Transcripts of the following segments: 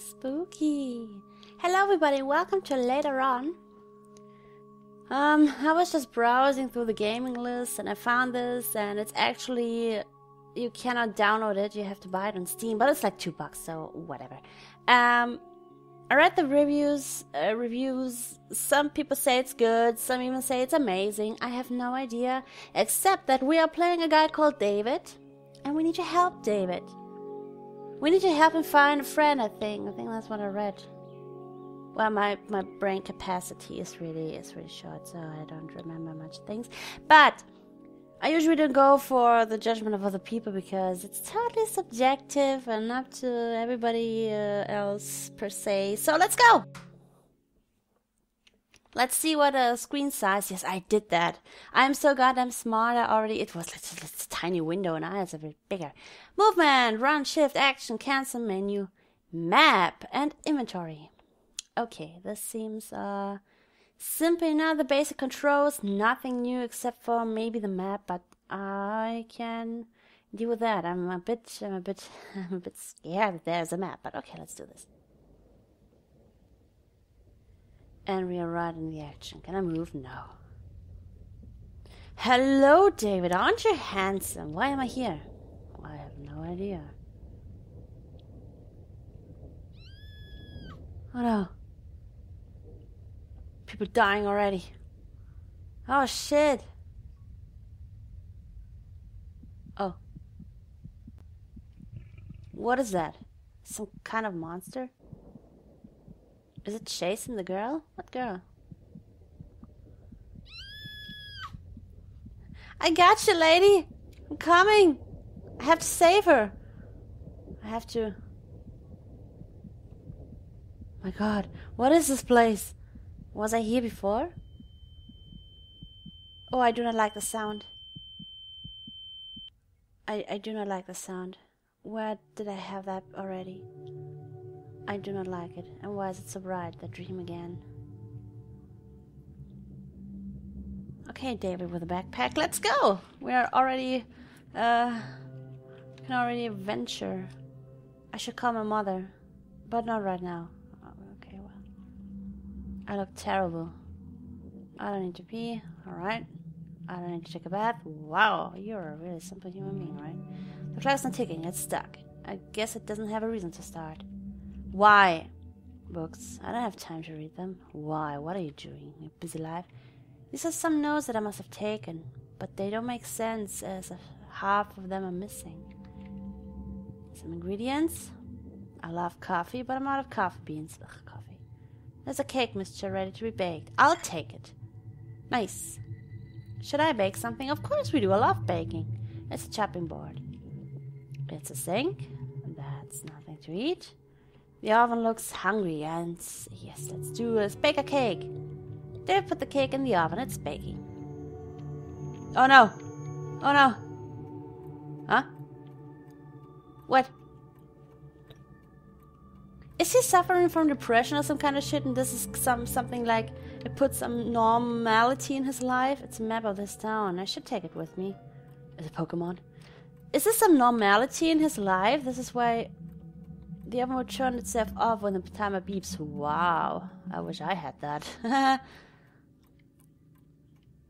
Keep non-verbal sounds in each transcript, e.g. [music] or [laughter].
spooky. Hello everybody, welcome to later on. Um, I was just browsing through the gaming list and I found this and it's actually you cannot download it, you have to buy it on Steam, but it's like two bucks, so whatever. Um I read the reviews uh, reviews. Some people say it's good, some even say it's amazing. I have no idea, except that we are playing a guy called David and we need to help David. We need to help him find a friend, I think. I think that's what I read. Well, my, my brain capacity is really is really short, so I don't remember much things. But I usually don't go for the judgment of other people because it's totally subjective and up to everybody uh, else per se. So let's go. Let's see what a screen size. Yes, I did that. I'm so goddamn smart. I already. It was it's, it's a tiny window, and I a bit bigger. Movement, run, shift, action, cancel menu, map, and inventory. Okay, this seems uh simply enough. The basic controls, nothing new except for maybe the map, but I can deal with that. I'm a bit, I'm a bit, [laughs] I'm a bit scared that there's a map, but okay, let's do this. And we are right in the action. Can I move? No. Hello, David. Aren't you handsome? Why am I here? I have no idea. Oh no. People dying already. Oh shit. Oh. What is that? Some kind of monster? Is it chasing the girl? What girl? I got you, lady. I'm coming. I have to save her. I have to. My god, what is this place? Was I here before? Oh, I do not like the sound. I, I do not like the sound. Where did I have that already? I do not like it. And why is it so bright? The dream again. Okay, David with a backpack. Let's go! We're already, uh, can already venture. I should call my mother, but not right now. Oh, okay, well. I look terrible. I don't need to pee. Alright. I don't need to take a bath. Wow, you're a really simple human being, right? The clock's not ticking, it's stuck. I guess it doesn't have a reason to start. Why? Books. I don't have time to read them. Why? What are you doing? You busy life? These are some notes that I must have taken, but they don't make sense as half of them are missing. Some ingredients. I love coffee, but I'm out of coffee beans. Ugh, coffee. There's a cake mixture ready to be baked. I'll take it. Nice. Should I bake something? Of course we do. I love baking. It's a chopping board. It's a sink. That's nothing to eat. The oven looks hungry, and yes, let's do Let's bake a cake. Dave put the cake in the oven. It's baking. Oh no! Oh no! Huh? What? Is he suffering from depression or some kind of shit? And this is some something like it puts some normality in his life. It's a map of this town. I should take it with me. Is it Pokemon? Is this some normality in his life? This is why the oven will turn itself off when the timer beeps. Wow, I wish I had that. [laughs]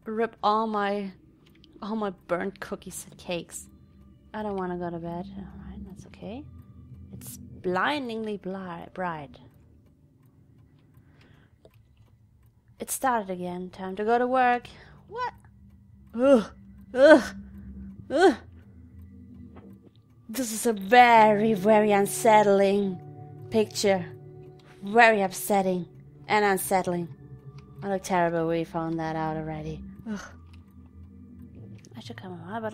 Rip all my all my burnt cookies and cakes. I don't want to go to bed. Alright, that's okay. It's blindingly bright. It started again. Time to go to work. What? Ugh. Ugh. Ugh. This is a very, very unsettling picture. Very upsetting and unsettling. I look terrible. We found that out already. Ugh. I should come on, but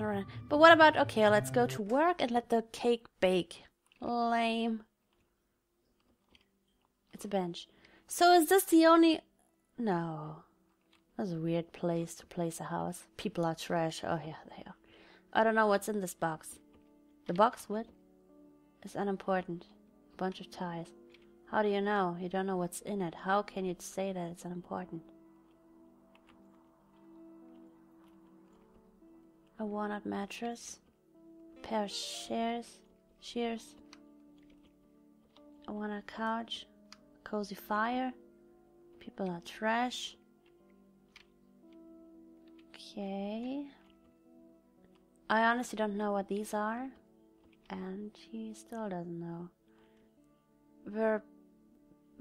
but what about okay? Let's go to work and let the cake bake. Lame. It's a bench. So is this the only? No. That's a weird place to place a house. People are trash. Oh yeah, they are. I don't know what's in this box. The boxwood is unimportant. A bunch of ties. How do you know? You don't know what's in it. How can you say that it's unimportant? A walnut mattress. A pair of shears. Shears. A couch, cozy fire. People are trash. Okay. I honestly don't know what these are. And he still doesn't know. Ver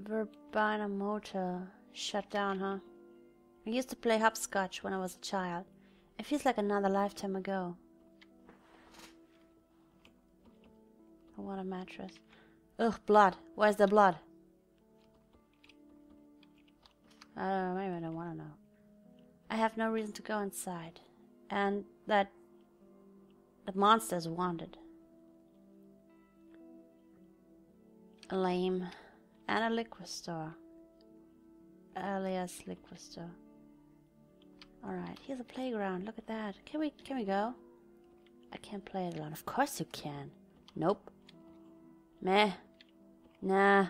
Verbena Motor shut down, huh? I used to play hopscotch when I was a child. It feels like another lifetime ago. I want a mattress. Ugh, blood. Where's the blood? I don't know, maybe I don't want to know. I have no reason to go inside. And that... That monster's wanted. Lame. And a liquor store. Alias liquor store. Alright, here's a playground. Look at that. Can we can we go? I can't play it alone. Of course you can. Nope. Meh. Nah.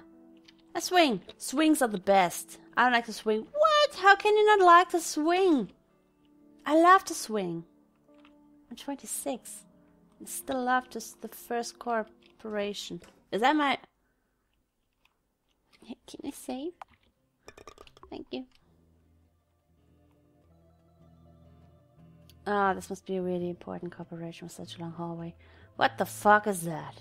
A swing. Swings are the best. I don't like to swing. What? How can you not like to swing? I love to swing. I'm 26. I still love just the first corporation. Is that my... Can I save? Thank you. Ah, oh, this must be a really important corporation with such a long hallway. What the fuck is that?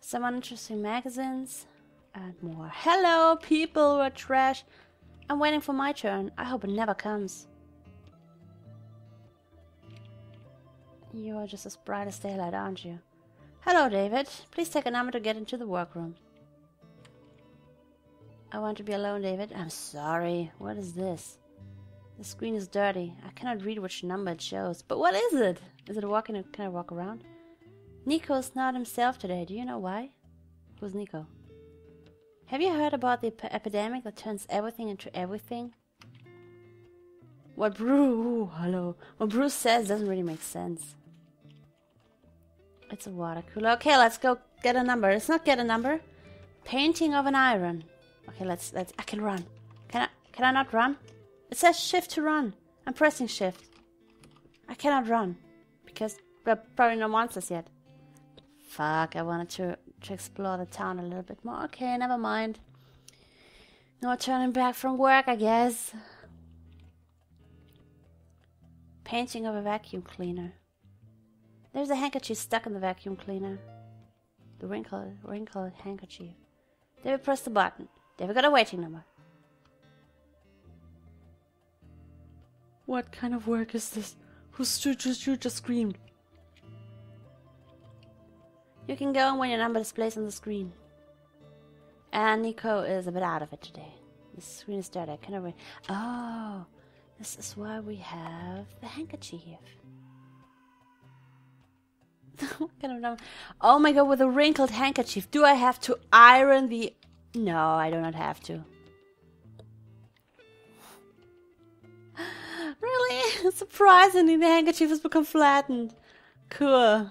Some uninteresting magazines and more. Hello, people who are trash. I'm waiting for my turn. I hope it never comes. You are just as bright as daylight, aren't you? Hello, David. Please take a number to get into the workroom. I want to be alone, David. I'm sorry. What is this? The screen is dirty. I cannot read which number it shows. But what is it? Is it a walking? Can I walk around? Nico's not himself today. Do you know why? Who's Nico? Have you heard about the epidemic that turns everything into everything? What Bruce, hello. What Bruce says doesn't really make sense. It's a water cooler. Okay, let's go get a number. Let's not get a number. Painting of an iron. Okay, let's let's. I can run. Can I? Can I not run? It says shift to run. I'm pressing shift. I cannot run because are probably no monsters yet. Fuck, I wanted to, to explore the town a little bit more. Okay, never mind. No turning back from work, I guess. Painting of a vacuum cleaner. There's a handkerchief stuck in the vacuum cleaner. The wrinkled, wrinkled handkerchief. David pressed the button. David got a waiting number. What kind of work is this? Who just, just, just screamed? You can go when your number displays on the screen. And Nico is a bit out of it today. The screen is dirty. I cannot read. Oh, this is why we have the handkerchief. [laughs] what kind of number? Oh my god, with a wrinkled handkerchief. Do I have to iron the... No, I do not have to. [gasps] really? [laughs] Surprisingly, the handkerchief has become flattened. Cool.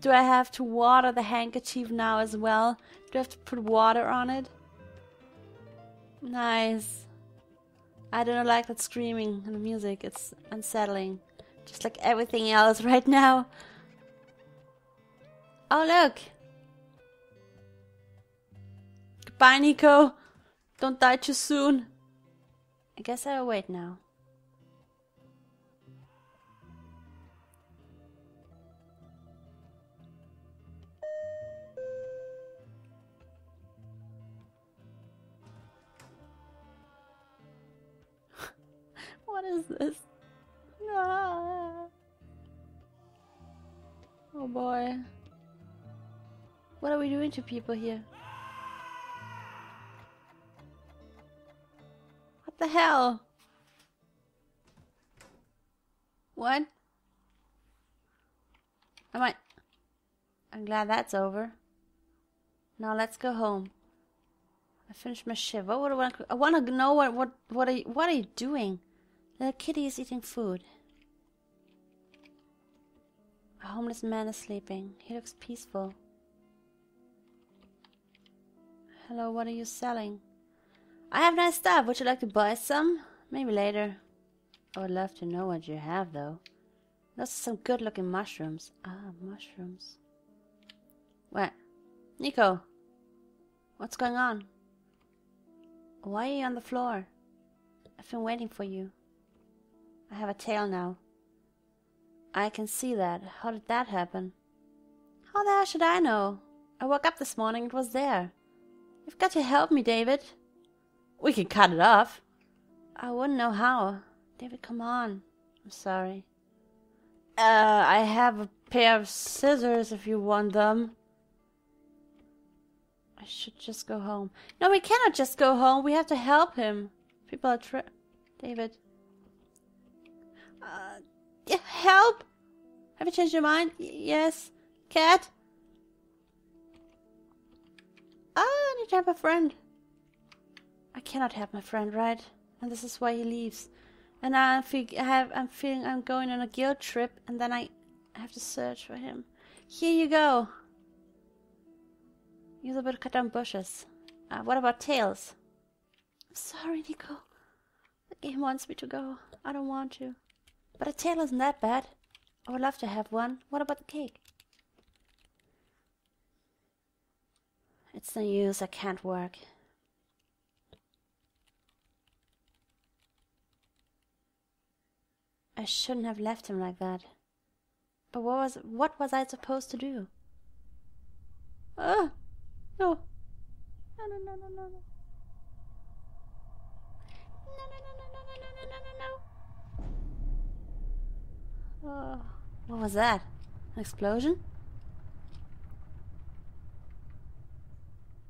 Do I have to water the handkerchief now as well? Do I have to put water on it? Nice. I don't like that screaming and the music. It's unsettling. Just like everything else [laughs] right now. Oh, look. Goodbye, Nico. Don't die too soon. I guess I'll wait now. [laughs] What is this? Ah. Oh boy. What are we doing to people here? The hell? What? I... I'm glad that's over. Now let's go home. I finished my shift. What would I want? I want to know what what what are you, what are you doing? The kitty is eating food. A homeless man is sleeping. He looks peaceful. Hello, what are you selling? I have nice stuff. Would you like to buy some? Maybe later. I would love to know what you have, though. Those are some good-looking mushrooms. Ah, mushrooms. What? Nico, what's going on? Why are you on the floor? I've been waiting for you. I have a tail now. I can see that. How did that happen? How the hell should I know? I woke up this morning, it was there. You've got to help me, David. We can cut it off. I wouldn't know how. David, come on. I'm sorry. Uh, I have a pair of scissors if you want them. I should just go home. No, we cannot just go home. We have to help him. People are tri- David. Uh, yeah, help! Have you changed your mind? Y yes. Cat? Ah, I need to have a friend. I cannot have my friend, right? And this is why he leaves. And I have I'm feeling I'm going on a guilt trip and then I have to search for him. Here you go. Use a bit cut down bushes. Uh, what about tails? I'm sorry, Nico. The game wants me to go. I don't want to. But a tail isn't that bad. I would love to have one. What about the cake? It's no use, I can't work. I shouldn't have left him like that. But what was what was I supposed to do? Oh no. No no no no no no. No no no no no no no no no no Oh what was that? An explosion?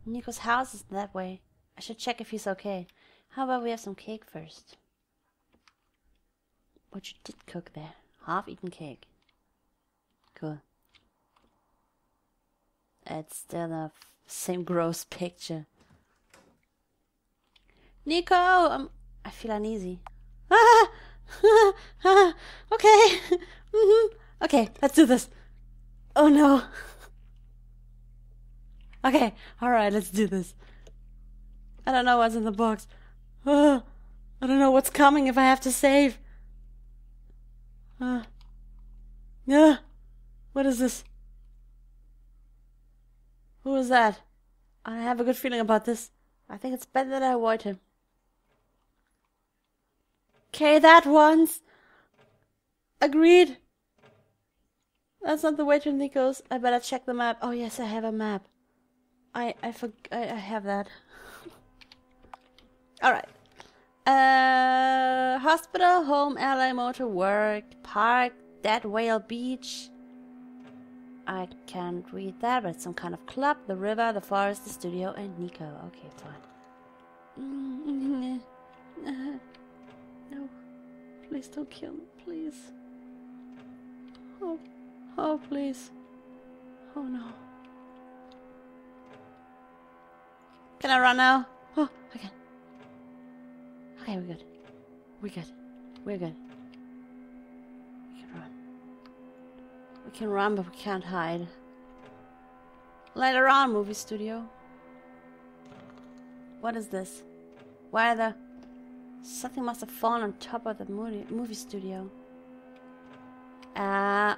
Nico's house is that way. I should check if he's okay. How about we have some cake first? What you did cook there. Half-eaten cake. Cool. It's still the same gross [laughs] picture. Nico! Um, I feel uneasy. Ah! [laughs] okay. [laughs] mm-hmm. Okay, let's do this. Oh no. okay, alright, let's do this. I don't know what's in the box. Oh, [sighs] I don't know what's coming if I have to save. Uh, yeah. What is this? Who is that? I have a good feeling about this. I think it's better that I avoid him. Okay, that once. Agreed. That's not the way to Nico's. I better check the map. Oh yes, I have a map. I I for I, I have that. [laughs] All right. Uh, hospital, home, ally, motor, work, park, dead whale beach. I can't read that, but it's some kind of club, the river, the forest, the studio, and Nico. Okay, fine. [laughs] No. Please don't kill me, please. Oh, oh, please. Oh no. Can I run now? Oh, I can. Okay, we're good. We're good. We're good. We can run. We can run, but we can't hide. Later on, movie studio. What is this? Why the... Something must have fallen on top of the movie, movie studio. Ah. Uh,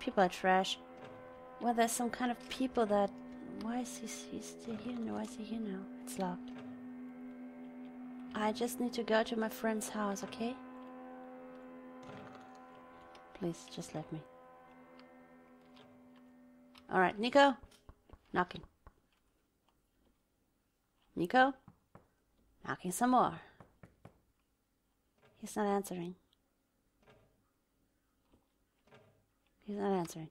people are trash. Well, there's some kind of people that... Why is he, he still here? Why is he here now? It's locked. I just need to go to my friend's house, okay? Please, just let me. Alright, Nico? Knocking. Nico? Knocking some more. He's not answering. He's not answering.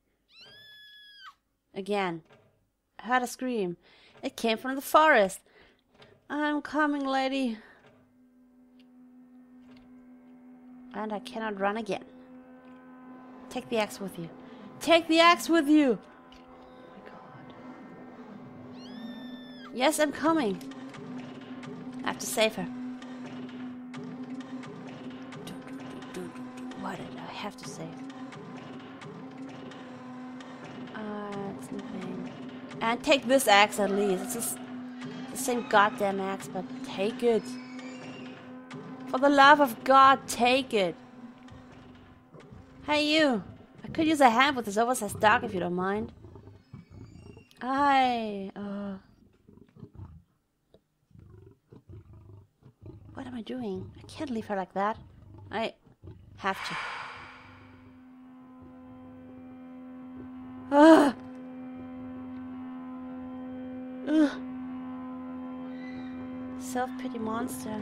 Again. I heard a scream. It came from the forest. I'm coming, lady. And I cannot run again. Take the axe with you. Take the axe with you! Oh my god. Yes, I'm coming. I have to save her. Why did I have to save? Uh, it's nothing. And take this axe at least. It's just the same goddamn axe, but take it. For the love of God, take it. Hey, you. I could use a hand with this oversized dog if you don't mind. I. Uh, what am I doing? I can't leave her like that. I have to. Ah! Ugh. Self-pity monster.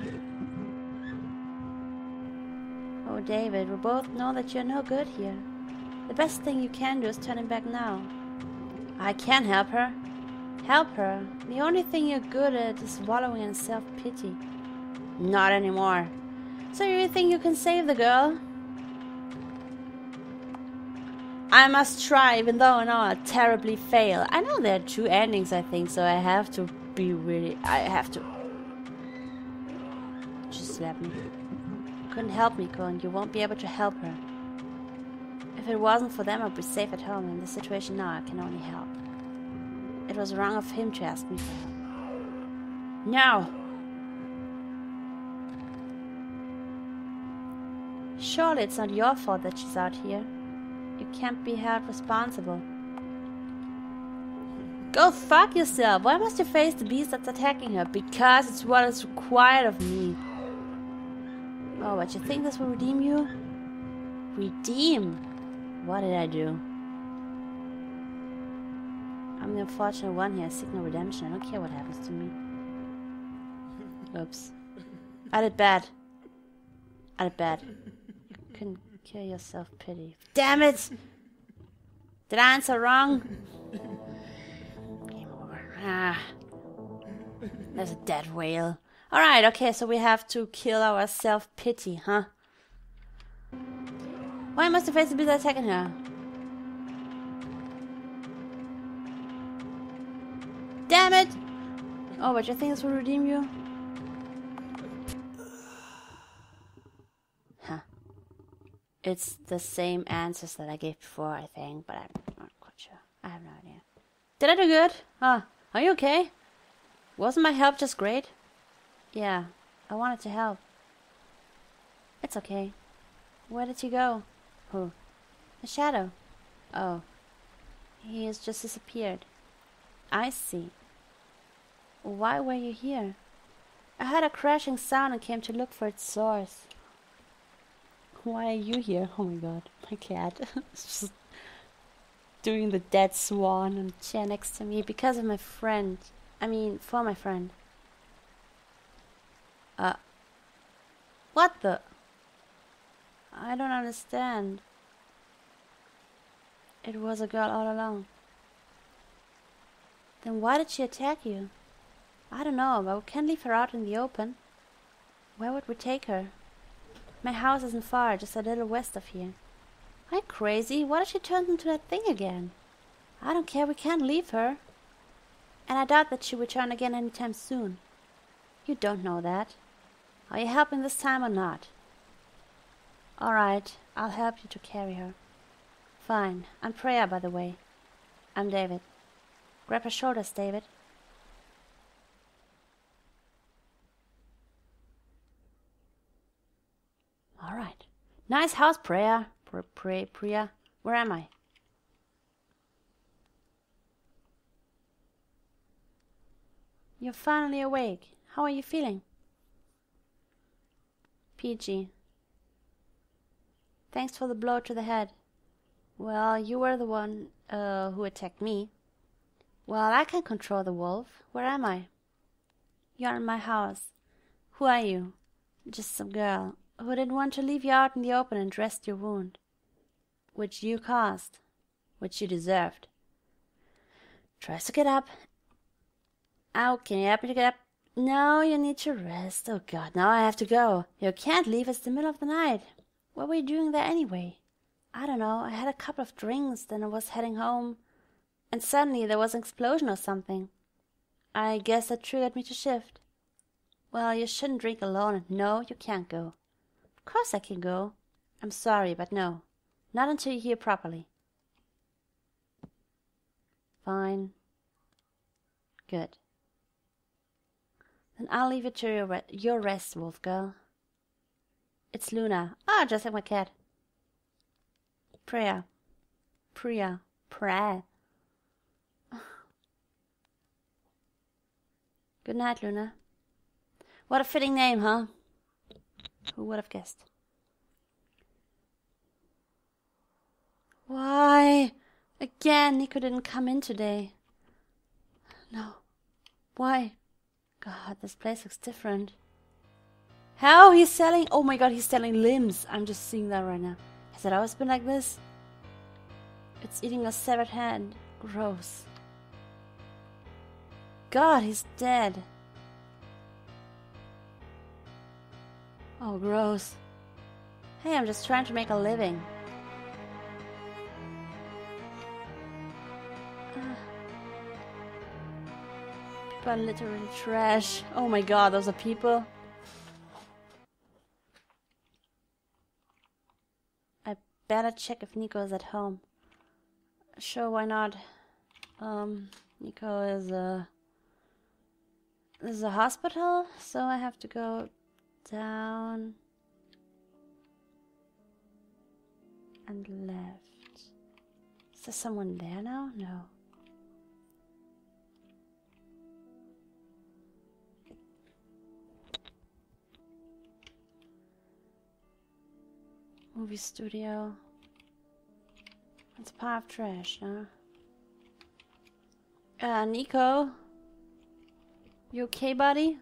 Oh, David, we both know that you're no good here. The best thing you can do is turn him back now. I can help her. Help her. The only thing you're good at is wallowing in self-pity. Not anymore. So you think you can save the girl? I must try, even though I know I'll terribly fail. I know there are two endings, I think, so I have to be really... I have to... Just slap me. Couldn't help me, Cohen. You won't be able to help her. If it wasn't for them, I'd be safe at home. In this situation now, I can only help. It was wrong of him to ask me for help. No! Surely it's not your fault that she's out here. You can't be held responsible. Go fuck yourself! Why must you face the beast that's attacking her? Because it's what is required of me. But you think this will redeem you? Redeem? What did I do? I'm the unfortunate one here, seek no redemption. I don't care what happens to me. Oops. I did bad. I did bad. You couldn't Kill yourself, pity. Damn it! Did I answer wrong? Game over. Ah. There's a dead whale. Alright, okay, so we have to kill our self-pity, huh? Why must the face be attacking her? Damn it! Oh, but you think this will redeem you? Huh. It's the same answers that I gave before, I think, but I'm not quite sure. I have no idea. Did I do good? Huh? Are you okay? Wasn't my help just great? Yeah, I wanted to help. It's okay. Where did he go? Who? The shadow. Oh. He has just disappeared. I see. Why were you here? I heard a crashing sound and came to look for its source. Why are you here? Oh my god, my cat. [laughs] just doing the dead swan the chair next to me because of my friend. I mean, for my friend. Uh. What the? I don't understand. It was a girl all along. Then why did she attack you? I don't know, but we can't leave her out in the open. Where would we take her? My house isn't far, just a little west of here. I'm crazy. Why did she turn into that thing again? I don't care. We can't leave her. And I doubt that she'll turn again anytime soon. You don't know that. Are you helping this time or not? All right. I'll help you to carry her. Fine. I'm by the way. I'm David. Grab her shoulders, David. All right. Nice house, Priya. Priya, Priya. Where am I? You're finally awake. How are you feeling? Peachy. Thanks for the blow to the head. Well, you were the one uh, who attacked me. Well, I can control the wolf. Where am I? You're in my house. Who are you? Just some girl who didn't want to leave you out in the open and dress your wound, which you caused, which you deserved. Tries to get up. Ow, can you help me to get up? No, you need to rest. Oh god, now I have to go. You can't leave, it's the middle of the night. What were you doing there anyway? I don't know, I had a couple of drinks, then I was heading home, and suddenly there was an explosion or something. I guess that triggered me to shift. Well, you shouldn't drink alone, no, you can't go. Of course I can go. I'm sorry, but no. Not until you hear properly. Fine. Good. Then I'll leave it to your, re your rest, wolf girl. It's Luna. Ah, oh, just like my cat. Prayer. Priya. Prayer. [sighs] Good night, Luna. What a fitting name, huh? Who would have guessed? Why? Again, Nico didn't come in today. No. Why? God, this place looks different. How? He's selling. Oh my god, he's selling limbs. I'm just seeing that right now. Has it always been like this? It's eating a severed hand. Gross. God, he's dead. Oh, gross. Hey, I'm just trying to make a living. Are literally trash. Oh my god, those are people. I better check if Nico is at home. Sure, why not? Um, Nico is, uh... This is a hospital, so I have to go down and left. Is there someone there now? No. Movie studio. It's a pile of trash, huh? Uh, Nico? You okay, buddy?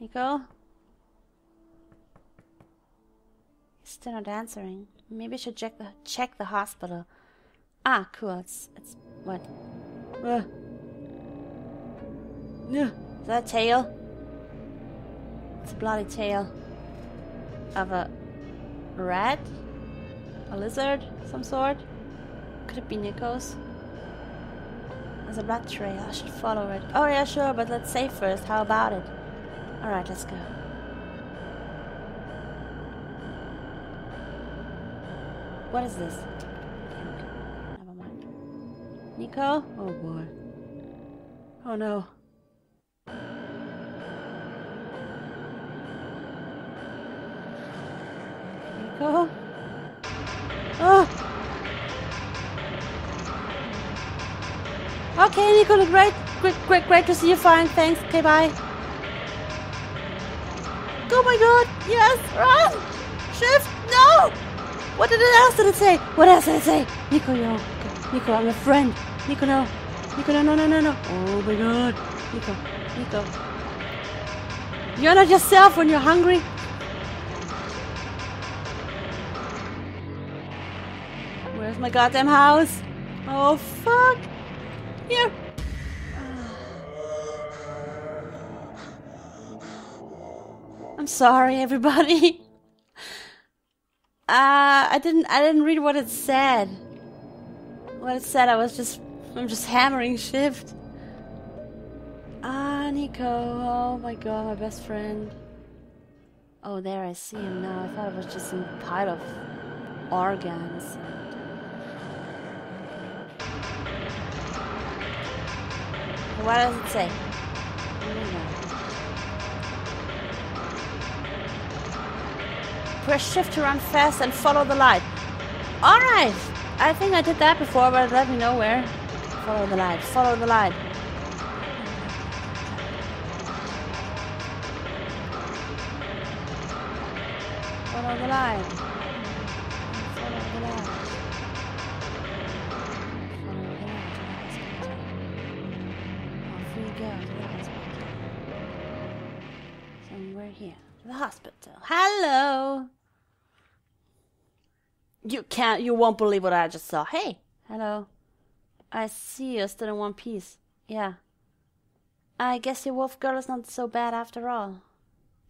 Nico? He's still not answering. Maybe I should check the check the hospital. Ah, cool. It's it's what? Uh. Yeah. Is that a tail? It's a bloody tail of a rat? A lizard? Some sort? Could it be Nico's? There's a rat trail. I should follow it. Oh yeah, sure, but let's save first. How about it? Alright, let's go. What is this? Never mind. Nico? Oh boy. Oh no. Nico? Oh! Okay, Nico, great. Great, great, great to see you fine. Thanks. Okay, bye. Oh my god! Yes! Run! Shift! No! What did it else did it say? What else did it say? Nico, yo. Nico, I'm a friend. Nico, no. Nico, no, no, no, no, no. Oh my god. Nico, Nico. You're not yourself when you're hungry. My goddamn house? Oh fuck! Here! [sighs] I'm sorry, everybody. [laughs] Uh, I didn't. I didn't read what it said. What it said, I was just. I'm just hammering shift. Ah, Nico. Oh my god, my best friend. Oh, there I see him now. I thought it was just some pile of organs. What does it say? Press shift to run fast and follow the light. Alright! I think I did that before, but let me know where. Follow the light. Follow the light. Follow the light. Hello! You can't, you won't believe what I just saw. Hey! Hello. I see you're still in one piece. Yeah. I guess your wolf girl is not so bad after all.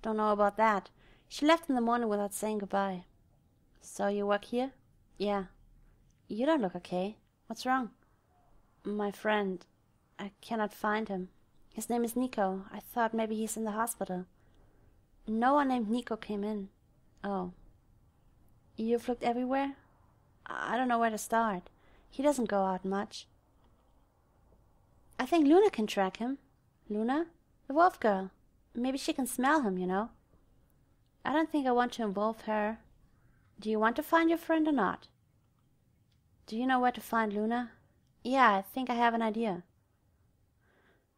Don't know about that. She left in the morning without saying goodbye. So you work here? Yeah. You don't look okay. What's wrong? My friend. I cannot find him. His name is Nico. I thought maybe he's in the hospital. No one named Nico came in. Oh. You've looked everywhere? I don't know where to start. He doesn't go out much. I think Luna can track him. Luna? The wolf girl. Maybe she can smell him, you know. I don't think I want to involve her. Do you want to find your friend or not? Do you know where to find Luna? Yeah, I think I have an idea.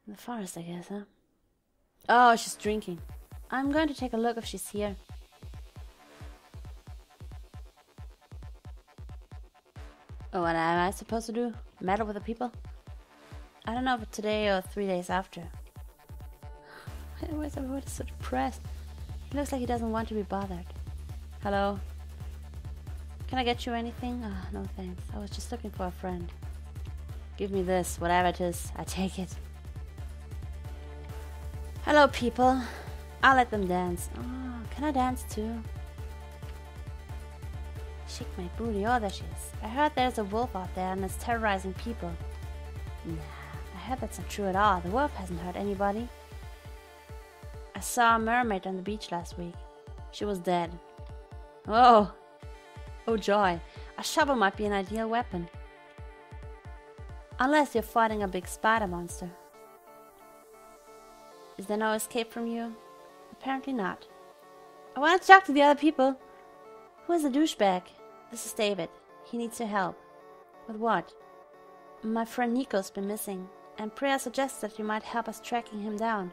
In the forest, I guess, huh? Oh, she's drinking. I'm going to take a look if she's here. Oh, what am I supposed to do? Meddle with the people? I don't know if today or three days after. [gasps] Why is everyone so depressed? He looks like he doesn't want to be bothered. Hello? Can I get you anything? Oh, no thanks. I was just looking for a friend. Give me this, whatever it is. I take it. Hello, people. I'll let them dance. Oh, can I dance too? Shake my booty. Oh, there she is. I heard there's a wolf out there and it's terrorizing people. Nah, I heard that's not true at all. The wolf hasn't hurt anybody. I saw a mermaid on the beach last week. She was dead. Oh! Oh joy. A shovel might be an ideal weapon. Unless you're fighting a big spider monster. Is there no escape from you? Apparently not. I want to talk to the other people. Who is the douchebag? This is David. He needs your help. With what? My friend Nico's been missing, and Priya suggests that you might help us tracking him down.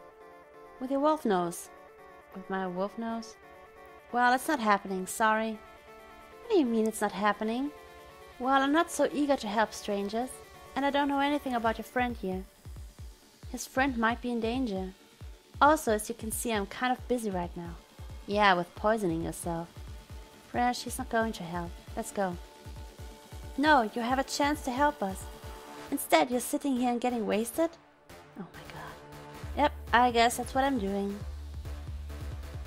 With your wolf nose. With my wolf nose? Well, it's not happening, sorry. What do you mean it's not happening? Well, I'm not so eager to help strangers, and I don't know anything about your friend here. His friend might be in danger. Also, as you can see, I'm kind of busy right now. Yeah, with poisoning yourself. Freya, she's not going to help. Let's go. No, you have a chance to help us. Instead, you're sitting here and getting wasted? Oh my god. Yep, I guess that's what I'm doing.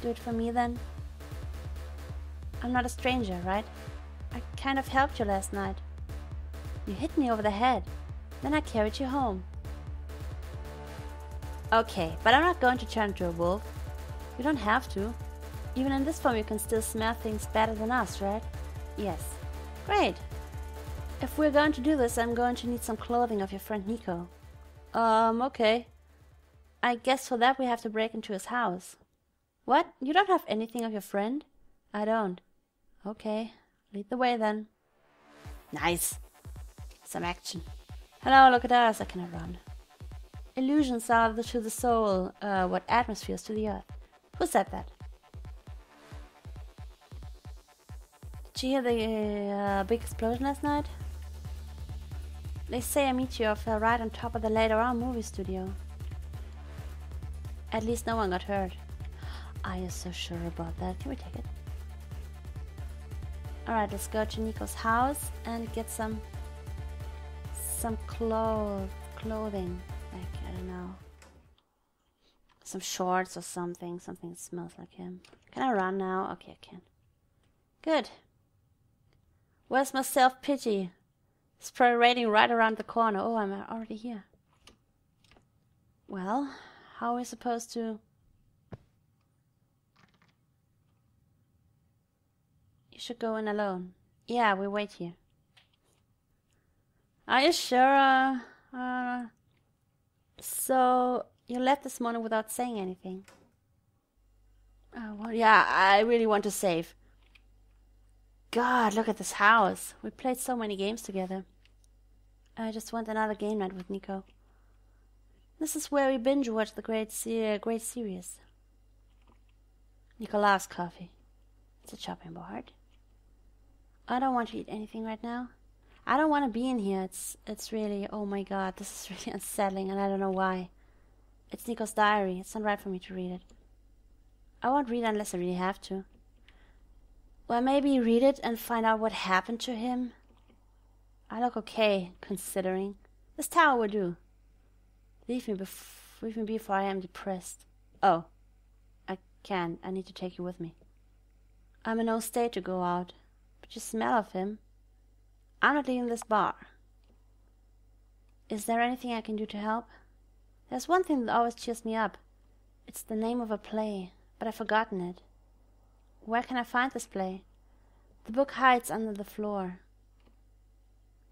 Do it for me then. I'm not a stranger, right? I kind of helped you last night. You hit me over the head. Then I carried you home. Okay, but I'm not going to turn into a wolf. You don't have to. Even in this form you can still smell things better than us, right? Yes. Great. If we're going to do this, I'm going to need some clothing of your friend Nico. Um, okay. I guess for that we have to break into his house. What? You don't have anything of your friend? I don't. Okay, lead the way then. Nice. Some action. Hello, look at us, I cannot run. Illusions are the, to the soul uh, what atmospheres to the earth. Who said that? Did you hear the uh, big explosion last night? They say a meteor fell right on top of the later on movie studio. At least no one got hurt. Are you so sure about that? Can we take it? Alright, let's go to Nico's house and get some some clothes clothing. I don't know. Some shorts or something. Something that smells like him. Can I run now? Okay, I can. Good. Where's my self pity? It's parading right around the corner. Oh, I'm already here. Well, how are we supposed to You should go in alone. Yeah, we wait here. Are you sure? Uh, uh, so, you left this morning without saying anything? Oh, well, yeah, I really want to save. God, look at this house. We played so many games together. I just want another game night with Nico. This is where we binge watch the great, se great series. Nico loves coffee. It's a chopping board. I don't want to eat anything right now. I don't want to be in here. It's it's really oh my god, this is [laughs] really unsettling and I don't know why. It's Nico's diary. It's not right for me to read it. I won't read unless I really have to. Well, maybe read it and find out what happened to him. I look okay, considering. This tower will do. Leave me, bef- leave me before I am depressed. Oh, I can. I need to take you with me. I'm in no state to go out but you smell of him. I'm not leaving this bar. Is there anything I can do to help? There's one thing that always cheers me up. It's the name of a play, but I've forgotten it. Where can I find this play? The book hides under the floor.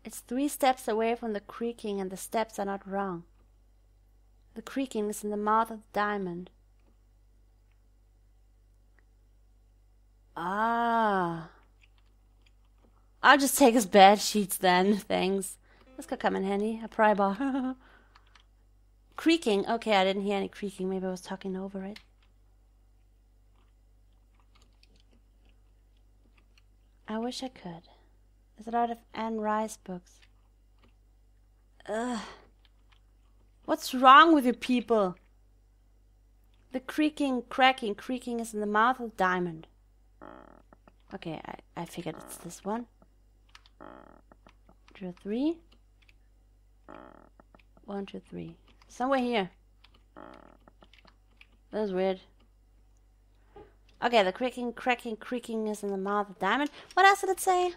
It's three steps away from the creaking, and the steps are not wrong. The creaking is in the mouth of the diamond. Ah. I'll just take his bed sheets then. Thanks. This could come in handy. A pry bar. [laughs] Creaking. Okay, I didn't hear any creaking. Maybe I was talking over it. I wish I could. There's a lot of Anne Rice books. Ugh. What's wrong with you people? The creaking, cracking, creaking is in the mouth of Diamond. Okay, I, I figured it's this one. Two, three. One, two, three. Somewhere here. That was weird. Okay, the creaking, cracking, creaking is in the mouth of Diamond. What else did it say?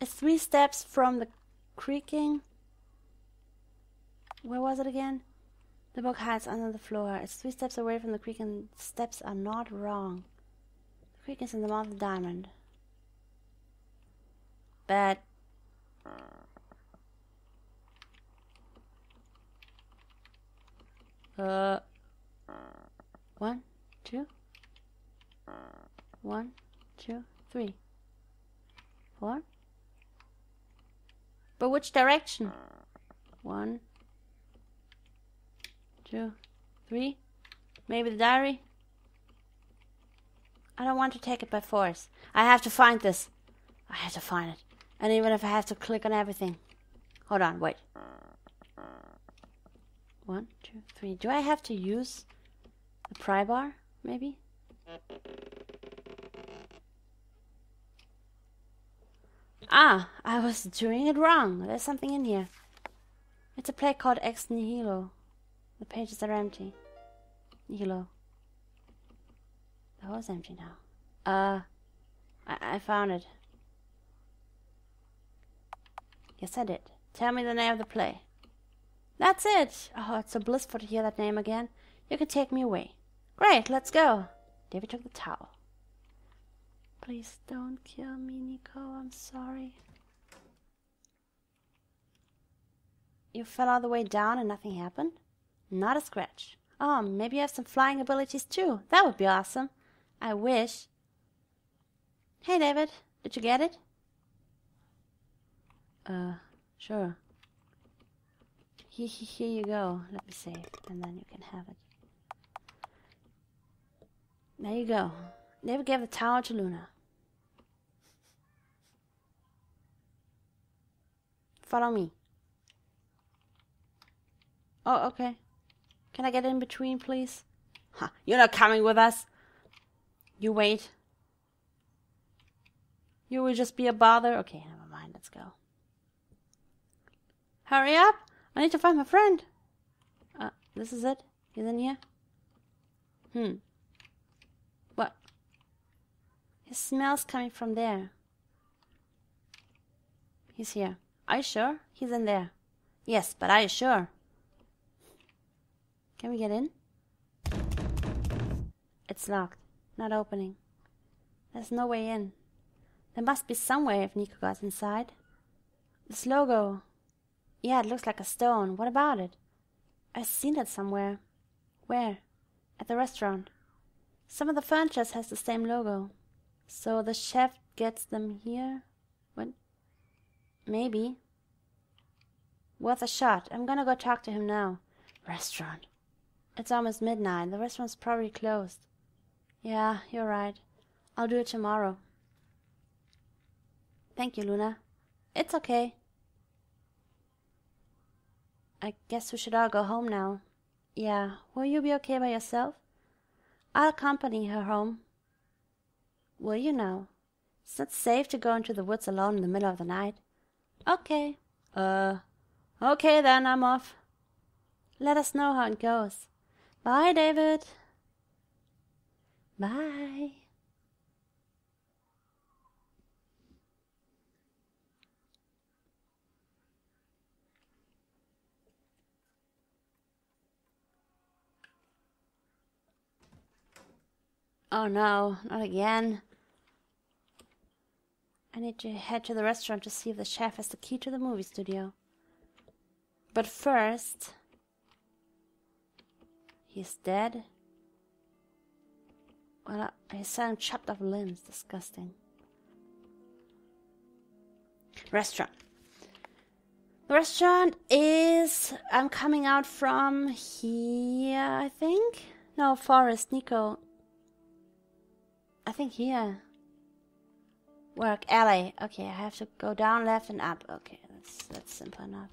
It's three steps from the creaking. Where was it again? The book hides under the floor. It's three steps away from the creek, and steps are not wrong. The creek is in the mouth of the Diamond. But uh, one, two, one, two, three, four. But which direction? One, two, three. Maybe the diary? I don't want to take it by force. I have to find this. I have to find it. And even if I have to click on everything. Hold on, wait. One, two, three. Do I have to use the pry bar, maybe? Ah, I was doing it wrong. There's something in here. It's a play called Ex Nihilo. The pages are empty. Nihilo. The hole's empty now. Uh, I, I found it. Yes, said it. Tell me the name of the play. That's it. Oh, it's so blissful to hear that name again. You can take me away. Great, let's go. David took the towel. Please don't kill me, Nico. I'm sorry. You fell all the way down and nothing happened? Not a scratch. Oh, maybe you have some flying abilities too. That would be awesome. I wish. Hey, David. Did you get it? Uh, sure. Here, here you go. Let me save, and then you can have it. There you go. Never gave the tower to Luna. Follow me. Oh, okay. Can I get in between, please? Huh, you're not coming with us. You wait. You will just be a bother. Okay, never mind. Let's go. Hurry up! I need to find my friend. Uh, this is it? He's in here? Hmm. What? His smell's coming from there. He's here. Are you sure? He's in there. Yes, but are you sure? Can we get in? It's locked. Not opening. There's no way in. There must be some way if Nico got inside. This logo. Yeah, it looks like a stone. What about it? I've seen it somewhere. Where? At the restaurant. Some of the furniture has the same logo. So the chef gets them here? What? Maybe. Worth a shot. I'm gonna go talk to him now. Restaurant. It's almost midnight. The restaurant's probably closed. Yeah, you're right. I'll do it tomorrow. Thank you, Luna. It's okay. I guess we should all go home now. Yeah, will you be okay by yourself? I'll accompany her home. Will you now? It's not safe to go into the woods alone in the middle of the night. Okay. Uh, okay then, I'm off. Let us know how it goes. Bye, David. Bye. Oh no, not again. I need to head to the restaurant to see if the chef has the key to the movie studio. But first... He's dead? Well, I saw him chopped off limbs. Disgusting. Restaurant. The restaurant is. I'm coming out from here, I think. No, Forest, Nico. I think here. Work, alley. Okay, I have to go down, left, and up. Okay, that's that's simple enough.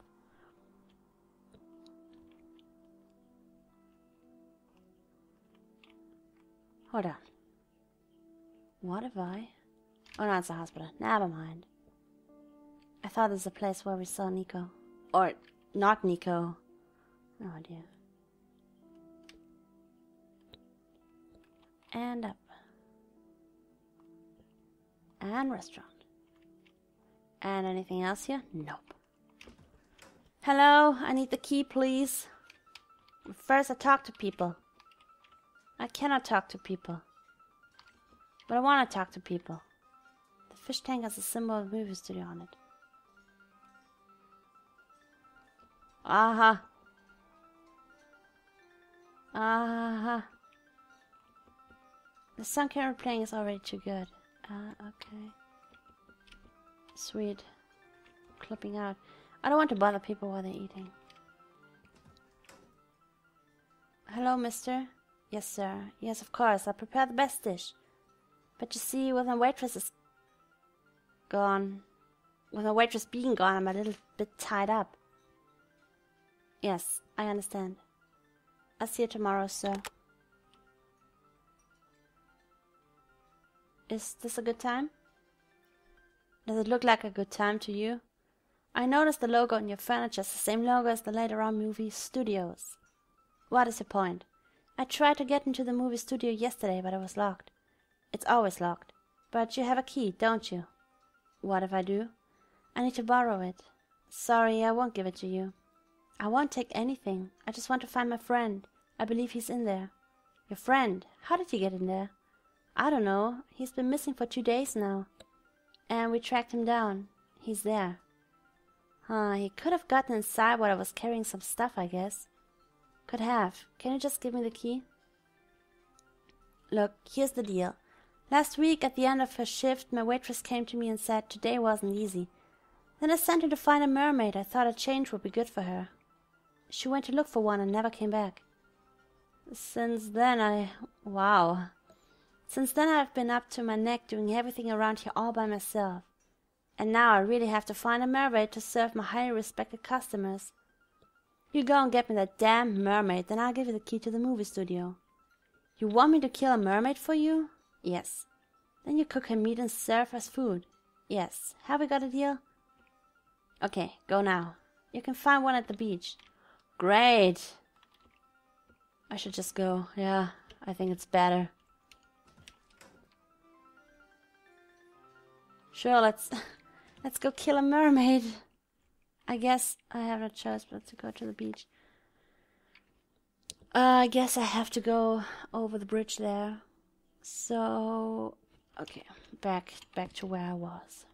Hold on. What have I? Oh no, it's a hospital. Never mind. I thought it was a place where we saw Nico. Or not Nico. No idea. And up. And restaurant. And anything else here? Nope. Hello, I need the key, please. First, I talk to people. I cannot talk to people. But I want to talk to people. The fish tank has a symbol of the movie studio on it. Aha. Aha. The sound camera playing is already too good. Uh, okay. Sweet. Clipping out. I don't want to bother people while they're eating. Hello, mister. Yes, sir. Yes, of course. I prepare the best dish. But you see, with my waitress is gone, with my waitress being gone, I'm a little bit tied up. Yes, I understand. I'll see you tomorrow, sir. Is this a good time? Does it look like a good time to you? I noticed the logo on your furniture is the same logo as the later on movie studios. What is your point? I tried to get into the movie studio yesterday, but it was locked. It's always locked. But you have a key, don't you? What if I do? I need to borrow it. Sorry, I won't give it to you. I won't take anything. I just want to find my friend. I believe he's in there. Your friend? How did he get in there? I don't know. He's been missing for two days now. And we tracked him down. He's there. Huh, he could have gotten inside while I was carrying some stuff, I guess. Could have. Can you just give me the key? Look, here's the deal. Last week, at the end of her shift, my waitress came to me and said today wasn't easy. Then I sent her to find a mermaid. I thought a change would be good for her. She went to look for one and never came back. Since then, I. Wow. Since then, I've been up to my neck doing everything around here all by myself. And now I really have to find a mermaid to serve my highly respected customers. You go and get me that damn mermaid, then I'll give you the key to the movie studio. You want me to kill a mermaid for you? Yes. Then you cook her meat and serve as food. Yes. Have we got a deal? Okay, go now. You can find one at the beach. Great. I should just go. Yeah, I think it's better. Sure, let's [laughs] let's go kill a mermaid. I guess I have no choice but to go to the beach. Uh, I guess I have to go over the bridge there. So, okay, back back to where I was.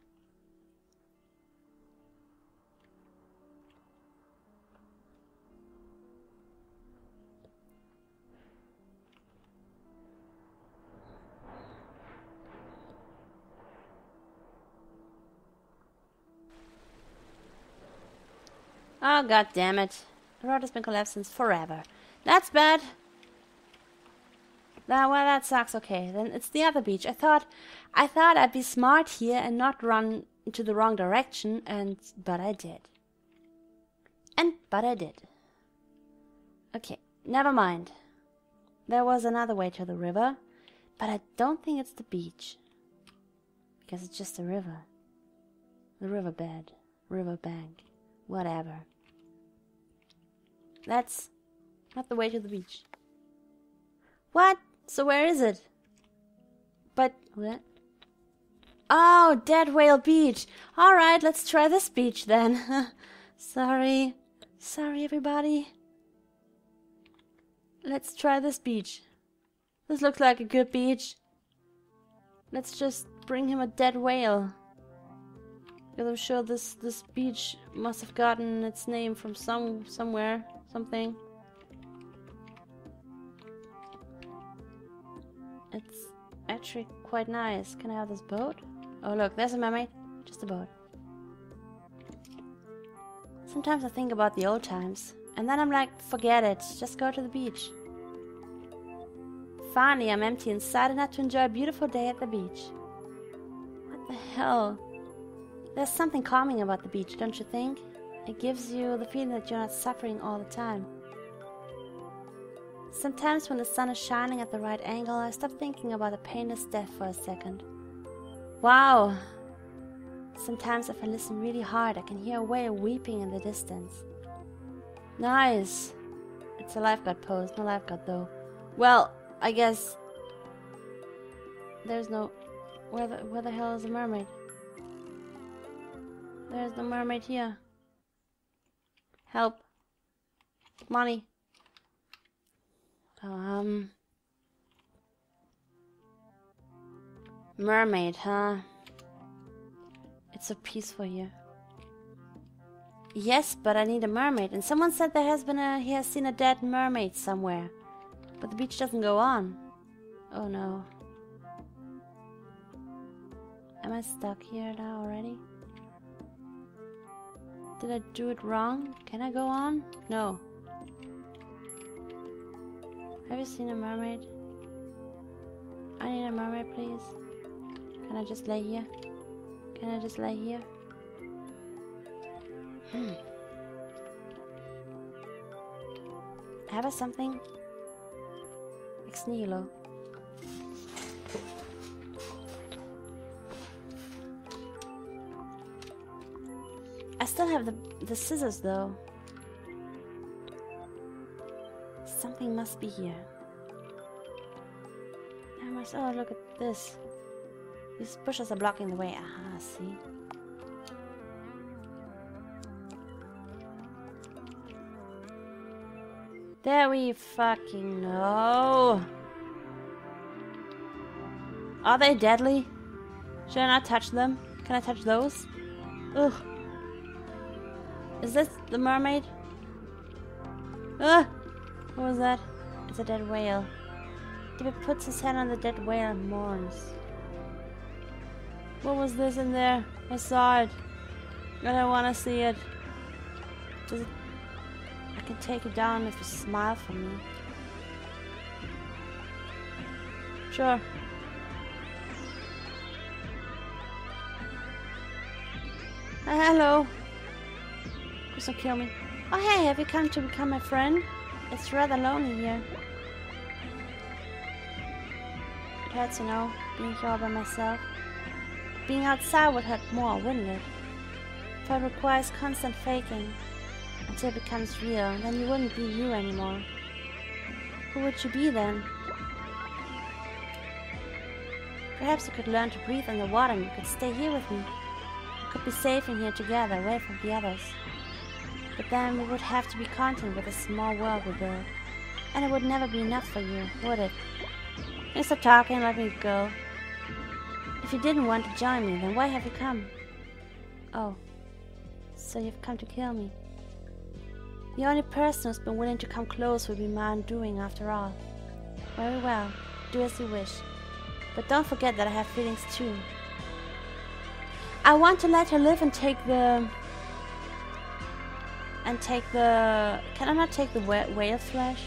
Ah, oh, god damn it. The road has been collapsed since forever. That's bad. That, well, that sucks. Okay, then it's the other beach. I thought, I thought I'd be smart here and not run into the wrong direction, and but I did. And but I did. Okay, never mind. There was another way to the river, but I don't think it's the beach. Because it's just a river. The riverbed, riverbank, whatever. That's not the way to the beach. What? So where is it? But what? Oh, Dead Whale Beach. All right, let's try this beach then. [laughs] Sorry. Sorry, everybody. Let's try this beach. This looks like a good beach. Let's just bring him a dead whale. Because I'm sure this, this beach must have gotten its name from some somewhere something. It's actually quite nice. Can I have this boat? Oh look, there's a mermaid. Just a boat. Sometimes I think about the old times, and then I'm like, forget it, just go to the beach. Finally, I'm empty inside enough to enjoy a beautiful day at the beach. What the hell? There's something calming about the beach, don't you think? It gives you the feeling that you're not suffering all the time. Sometimes when the sun is shining at the right angle, I stop thinking about a painless death for a second. Wow! Sometimes if I listen really hard, I can hear a whale weeping in the distance. Nice! It's a lifeguard pose, no lifeguard though. Well, I guess... There's no... Where the, where the hell is the mermaid? There's the mermaid here. Help. Money. Um. Mermaid, huh? It's so peaceful here. Yes, but I need a mermaid. And someone said there has been a he has seen a dead mermaid somewhere. But the beach doesn't go on. Oh no. Am I stuck here now already? Did I do it wrong? Can I go on? No. Have you seen a mermaid? I need a mermaid, please. Can I just lay here? Can I just lay here? Hmm. Have I something? Ex nihilo. I still have the, the scissors though. Something must be here. I must. Oh, look at this. These bushes are blocking the way. Aha, see? There we fucking know. Are they deadly? Should I not touch them? Can I touch those? Ugh. Is this the mermaid? Ah! What was that? It's a dead whale. David puts his hand on the dead whale and mourns. What was this in there? I saw it. I don't want to see it. Does it... I can take it down if you smile for me. Sure. Hello. Please don't kill me. Oh hey, have you come to become my friend? It's rather lonely here. It hurts, you know, being here all by myself. Being outside would hurt more, wouldn't it? If it requires constant faking until it becomes real, then you wouldn't be you anymore. Who would you be then? Perhaps you could learn to breathe underwater and you could stay here with me. We could be safe in here together, away from the others. But then we would have to be content with the small world we built. And it would never be enough for you, would it? Stop talking and let me go. If you didn't want to join me, then why have you come? Oh, so you've come to kill me. The only person who's been willing to come close will be my undoing after all. Very well, do as you wish. But don't forget that I have feelings too. I want to let her live and take the and take the... Can I not take the whale flesh?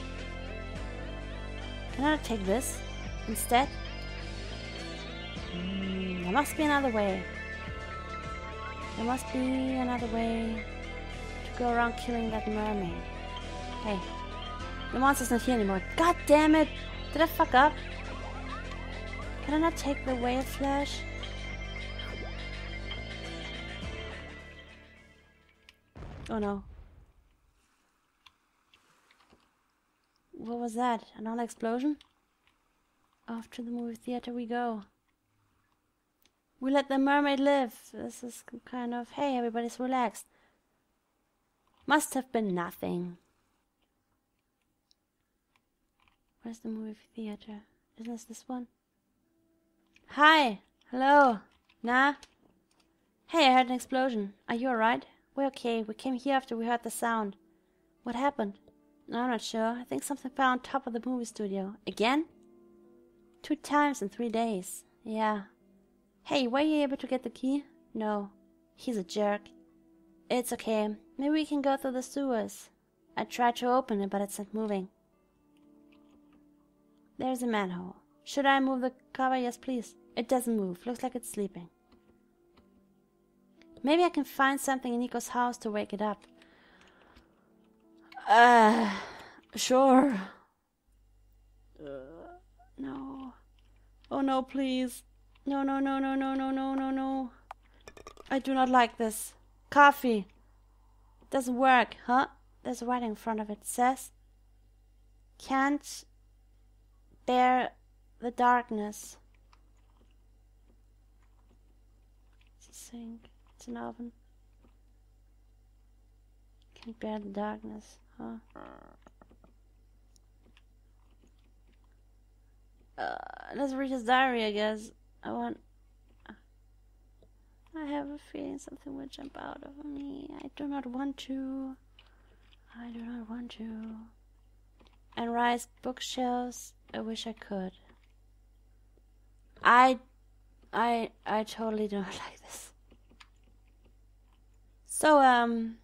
Can I not take this instead? Mm, there must be another way. There must be another way to go around killing that mermaid. Hey, the monster's not here anymore. God damn it! Did I fuck up? Can I not take the whale flesh? Oh no. What was that? Another explosion? Off to the movie theater we go. We let the mermaid live. This is kind of, hey, everybody's relaxed. Must have been nothing. Where's the movie theater? Isn't this this one? Hi! Hello! Nah? Hey, I heard an explosion. Are you alright? We're okay. We came here after we heard the sound. What happened? I'm not sure. I think something fell on top of the movie studio. Again? Two times in three days. Yeah. Hey, were you able to get the key? No. He's a jerk. It's okay. Maybe we can go through the sewers. I tried to open it, but it's not moving. There's a manhole. Should I move the cover? Yes, please. It doesn't move. Looks like it's sleeping. Maybe I can find something in Nico's house to wake it up. Uh, sure. Uh, no. Oh no, please. No, no, no, no, no, no, no, no, no. I do not like this. Coffee. Doesn't work, huh? There's a writing in front of it. it says, can't bear the darkness. It's a sink. It's an oven. Can't bear the darkness, Uh, let's read his diary, I guess. I want. I have a feeling something will jump out of me. I do not want to. I do not want to. Anne Rice bookshelves. I wish I could. I, I, I totally don't [laughs] like this. So, um,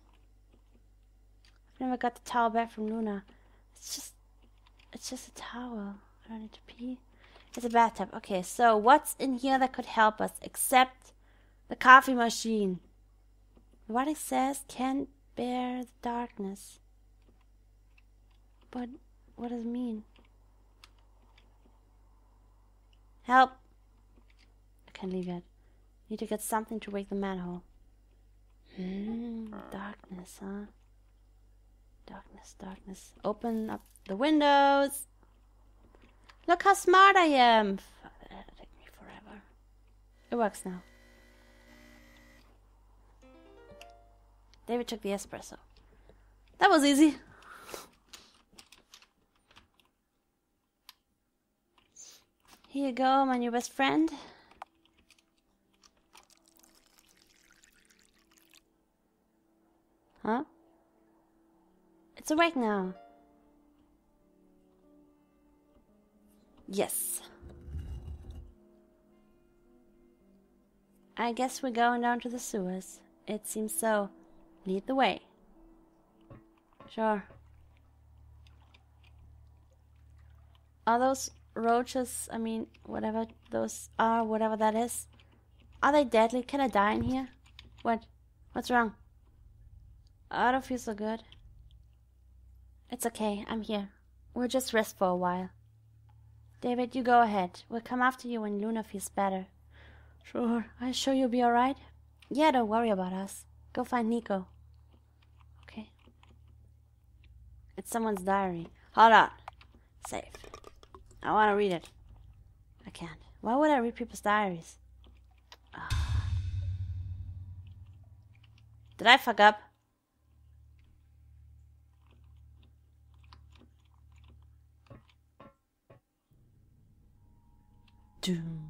I've never got the towel back from Luna. It's just, it's just a towel. I don't need to pee. It's a bathtub. Okay, so what's in here that could help us except the coffee machine? What it says can't bear the darkness. But what does it mean? Help! I can't leave yet. Need to get something to wake the manhole. Hmm, darkness, huh? Darkness, darkness. Open up the windows. Look how smart I am! That'll take me forever. It works now. David took the espresso. That was easy. Here you go, my new best friend. Huh? It's right now. Yes. I guess we're going down to the sewers. It seems so. Lead the way. Sure. Are those roaches, I mean, whatever those are, whatever that is, are they deadly? Can I die in here? What? What's wrong? I don't feel so good. It's okay, I'm here. We'll just rest for a while. David, you go ahead. We'll come after you when Luna feels better. Sure. You sure you'll be alright? Yeah, don't worry about us. Go find Nico. Okay. It's someone's diary. Hold on. Save. I want to read it. I can't. Why would I read people's diaries? Ah. Did I fuck up? Doom.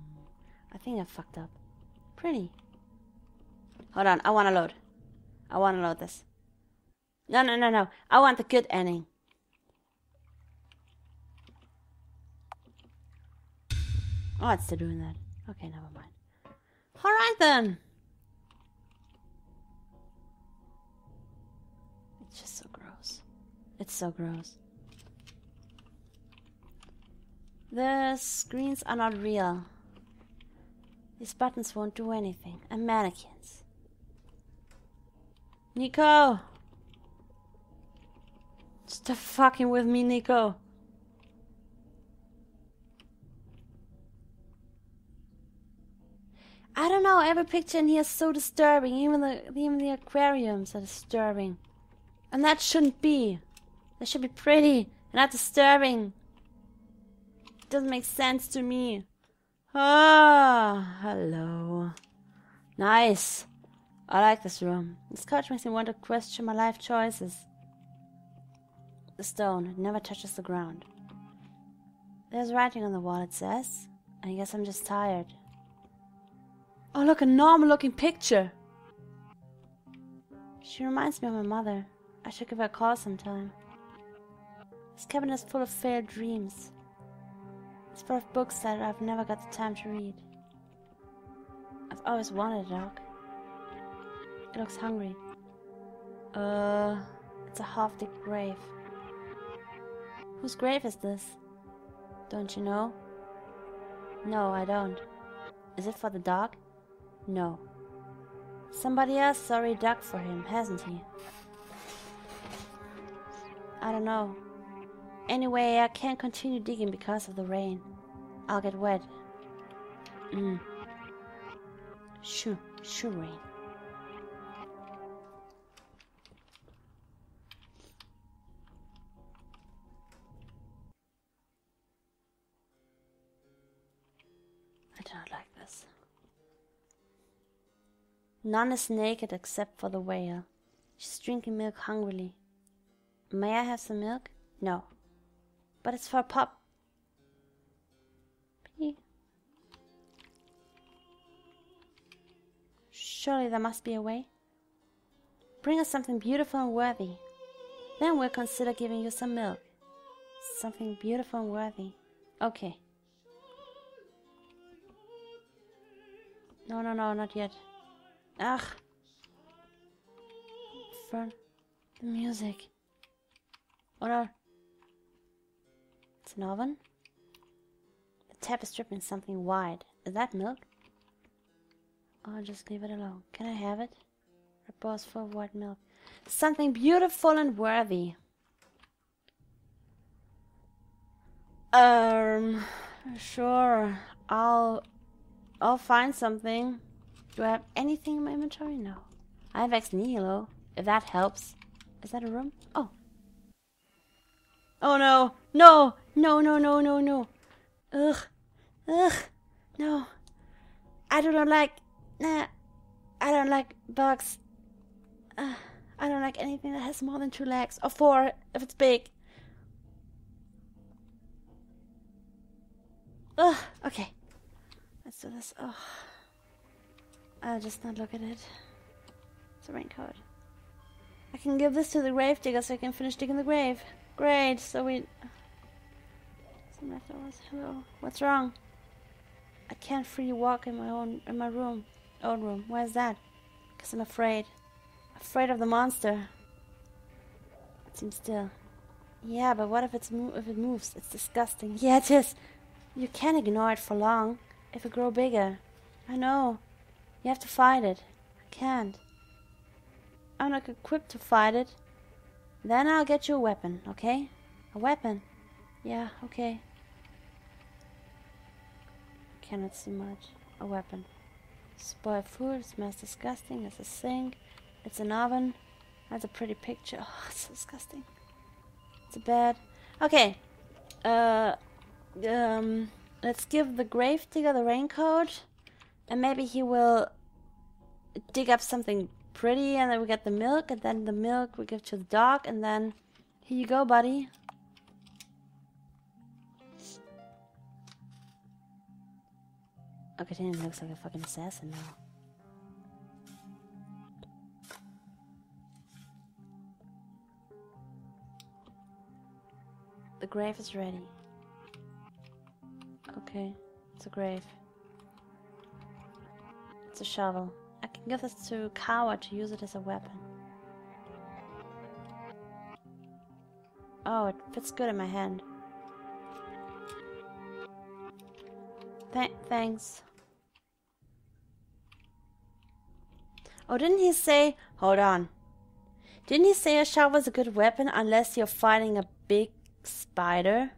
I think I fucked up. Pretty. Hold on, I want to load. I want to load this. No, no, no, no. I want the good ending. Oh, it's still doing that. Okay, never mind. Alright then. It's just so gross. It's so gross. The screens are not real. These buttons won't do anything. And mannequins. Nico! Stop fucking with me, Nico. I don't know. Every picture in here is so disturbing. Even the even the aquariums are disturbing, and that shouldn't be. That should be pretty, and not disturbing. It doesn't make sense to me. Ah, hello. Nice. I like this room. This couch makes me want to question my life choices. The stone never touches the ground. There's writing on the wall, it says. I guess I'm just tired. Oh, look, a normal looking picture. She reminds me of my mother. I should give her a call sometime. This cabinet is full of failed dreams. It's of books that I've never got the time to read. I've always wanted a dog. It looks hungry. Uh, it's a half-digged grave. Whose grave is this? Don't you know? No, I don't. Is it for the dog? No. Somebody else already dug for him, hasn't he? I don't know. Anyway, I can't continue digging because of the rain. I'll get wet. Mm. Sure rain. I do not like this. None is naked except for the whale. She's drinking milk hungrily. May I have some milk? No. But it's for Pop. Surely there must be a way. Bring us something beautiful and worthy. Then we'll consider giving you some milk. Something beautiful and worthy. Okay. No, no, no, not yet. Ugh. Fern. The music. No. It's an oven. The tap is dripping something white. Is that milk? Oh, just leave it alone. Can I have it? Full of white milk. Something beautiful and worthy. Um, sure. I'll, I'll find something. Do I have anything in my inventory? No. I have ex nihilo. If that helps. Is that a room? Oh. Oh no. No. No, no, no, no, no. Ugh. Ugh. No. I do not like. Nah. I don't like bugs. Uh, I don't like anything that has more than two legs. Or four, if it's big. Ugh. Okay. Let's do this. Oh. I'll just not look at it. It's a raincoat. I can give this to the grave digger so I can finish digging the grave. Great, so we... Some leftovers. Hello. What's wrong? I can't freely walk in my own in my room. Own room. Why is that? Because I'm afraid. Afraid of the monster. It seems still. Yeah, but what if it's if it moves? It's disgusting. [laughs] Yeah, it is. You can't ignore it for long. If it grow bigger. I know. You have to fight it. I can't. I'm not equipped to fight it. Then I'll get you a weapon, okay? A weapon. Yeah, okay. Cannot see much. A weapon. Spoiled food, smells disgusting. It's a sink. It's an oven. That's a pretty picture. [laughs] Oh, it's disgusting. It's a bed. Okay. Uh, um, let's give the grave digger the raincoat. And maybe he will dig up something pretty and then we get the milk and then the milk we give to the dog and then here you go buddy okay Tinian looks like a fucking assassin now the grave is ready okay it's a grave it's a shovel I can give this to Kawa to use it as a weapon. Oh, it fits good in my hand. Th thanks. Oh, didn't he say... Hold on. Didn't he say a shovel is a good weapon unless you're fighting a big spider?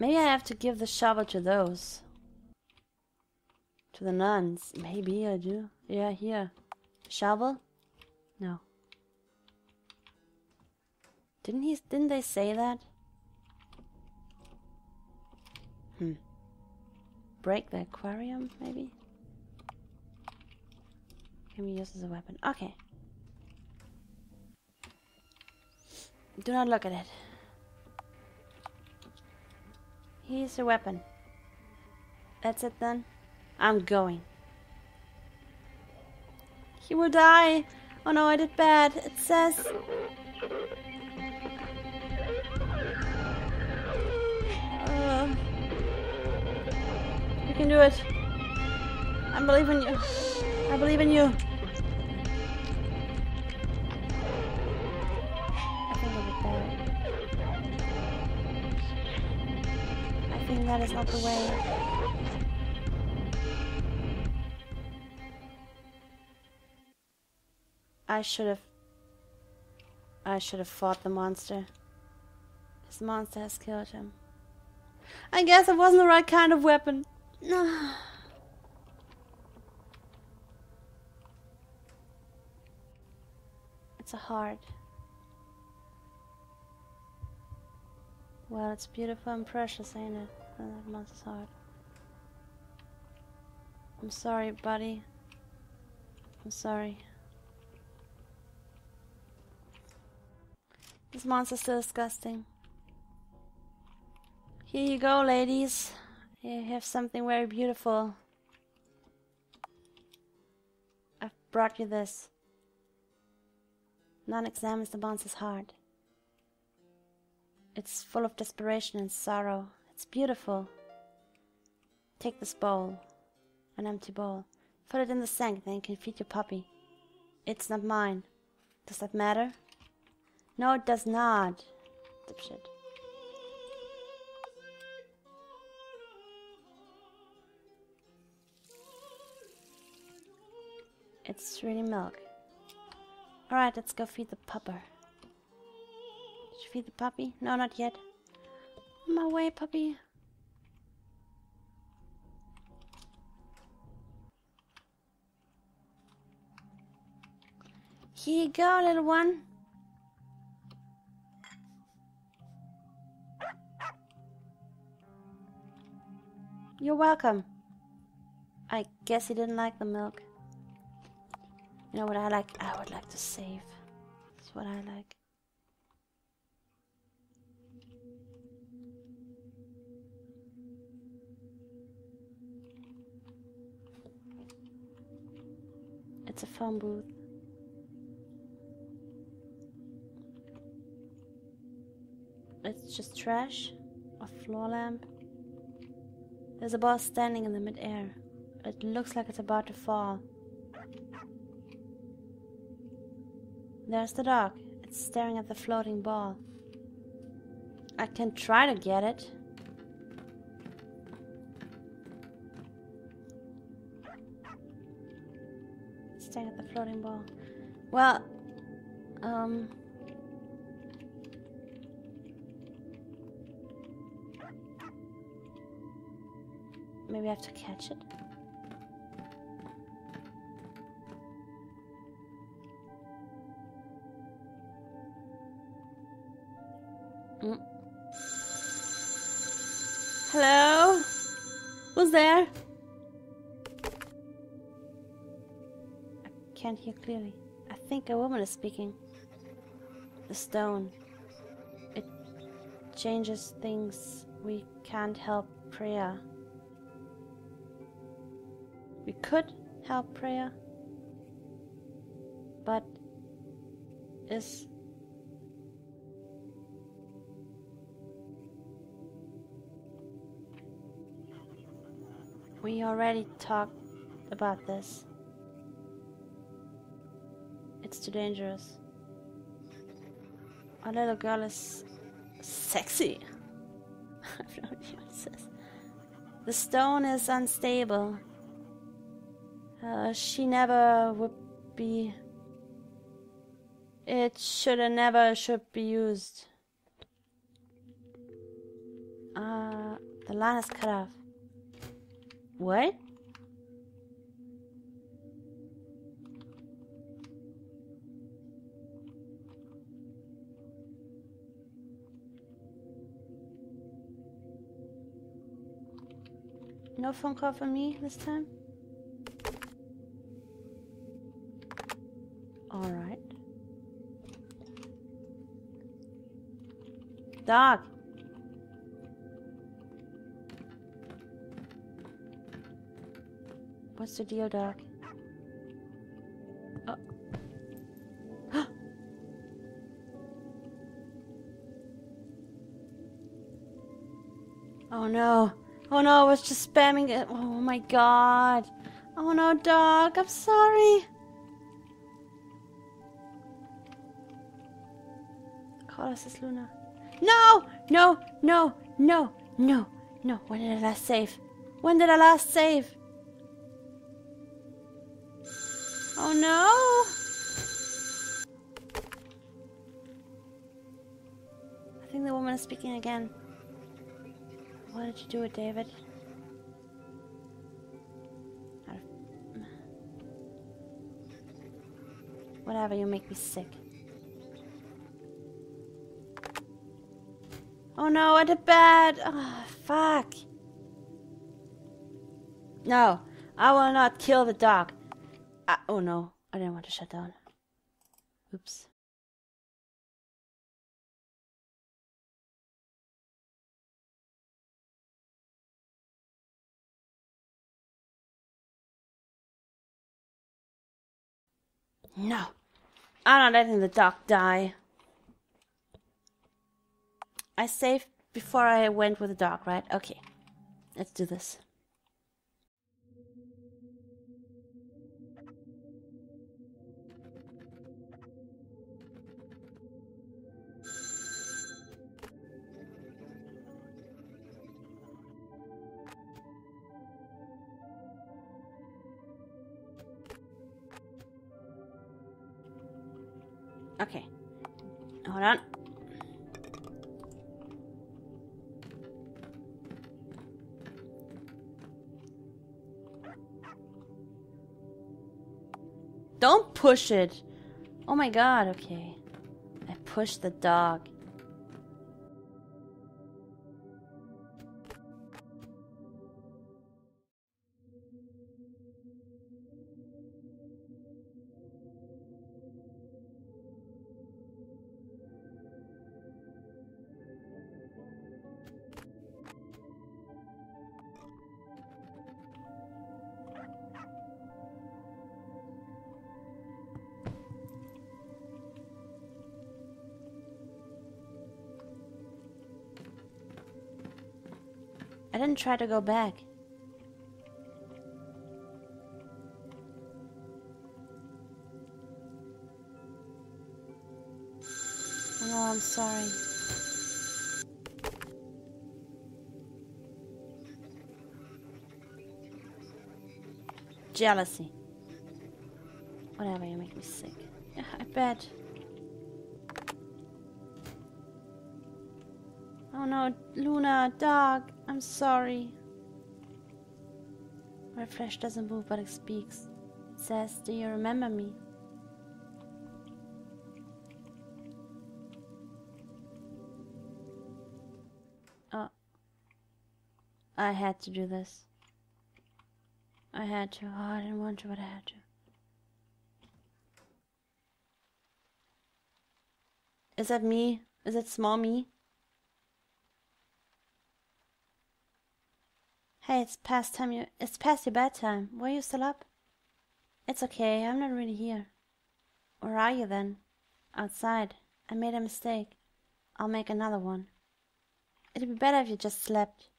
Maybe I have to give the shovel to those. To the nuns. Maybe I do. Yeah, here. Shovel? No. Didn't he didn't they say that? Hmm. Break the aquarium, maybe? Can be used as a weapon. Okay. Do not look at it. Here's a weapon. That's it then. I'm going. He will die. Oh no, I did bad. It says... Uh, you can do it. I believe in you. I believe in you. I think it. I think that is not the way. I should have... I should have fought the monster. This monster has killed him. I guess it wasn't the right kind of weapon. [sighs] [sighs] it's a heart. Well, it's beautiful and precious, ain't it? That monster's heart. I'm sorry, buddy. I'm sorry. This monster's still disgusting. Here you go, ladies. You have something very beautiful. I've brought you this. Nun examines the monster's heart. It's full of desperation and sorrow. It's beautiful. Take this bowl, an empty bowl. Put it in the sink, then you can feed your puppy. It's not mine. Does that matter? No, it does not. Dipshit. It's really milk. Alright, let's go feed the pupper. You feed the puppy? No, not yet. On my way, puppy. Here you go, little one. You're welcome. I guess he didn't like the milk. You know what I like? I would like to save. That's what I like. It's a phone booth. It's just trash, a floor lamp, there's a ball standing in the midair. It looks like it's about to fall. There's the dog. It's staring at the floating ball. I can try to get it. It's staring at the floating ball. Well, um... Maybe I have to catch it. Hello? Who's there? I can't hear clearly. I think a woman is speaking. The stone. It changes things. We can't help prayer. We could help prayer, but is we already talked about this. It's too dangerous. Our little girl is sexy. [laughs] I have no idea what it says. The stone is unstable. Uh, she never would be. It should have never should be used. Uh, the line is cut off. What? No phone call from me this time? Alright. Dog. What's the deal, dog? Oh. Uh. [gasps] oh no. Oh no, I was just spamming it. Oh my god. Oh no, dog. I'm sorry. Call us as Luna. No! No! No! No! No! No, when did I last save? When did I last save? Oh no! I think the woman is speaking again. Why did you do it, David? Whatever, you make me sick. Oh no, I did bad! Oh, fuck. No, I will not kill the dog. Oh no, I didn't want to shut down. Oops. No, I'm not letting the dog die. I saved before I went with the dog, right? Okay, let's do this. Hold on. Don't push it. Oh my god, okay. I pushed the dog. Try to go back. Oh, I'm sorry. Jealousy. Whatever, you make me sick. Yeah, [laughs] I bet. Oh no, Luna, dog, I'm sorry. My flesh doesn't move, but it speaks. It says, Do you remember me? Oh. I had to do this. I had to. Oh, I didn't want to, but I had to. Is that me? Is that small me? Hey, it's past time you it's past your bedtime. Were you still up? It's okay, I'm not really here. Where are you then? Outside. I made a mistake. I'll make another one. It'd be better if you just slept.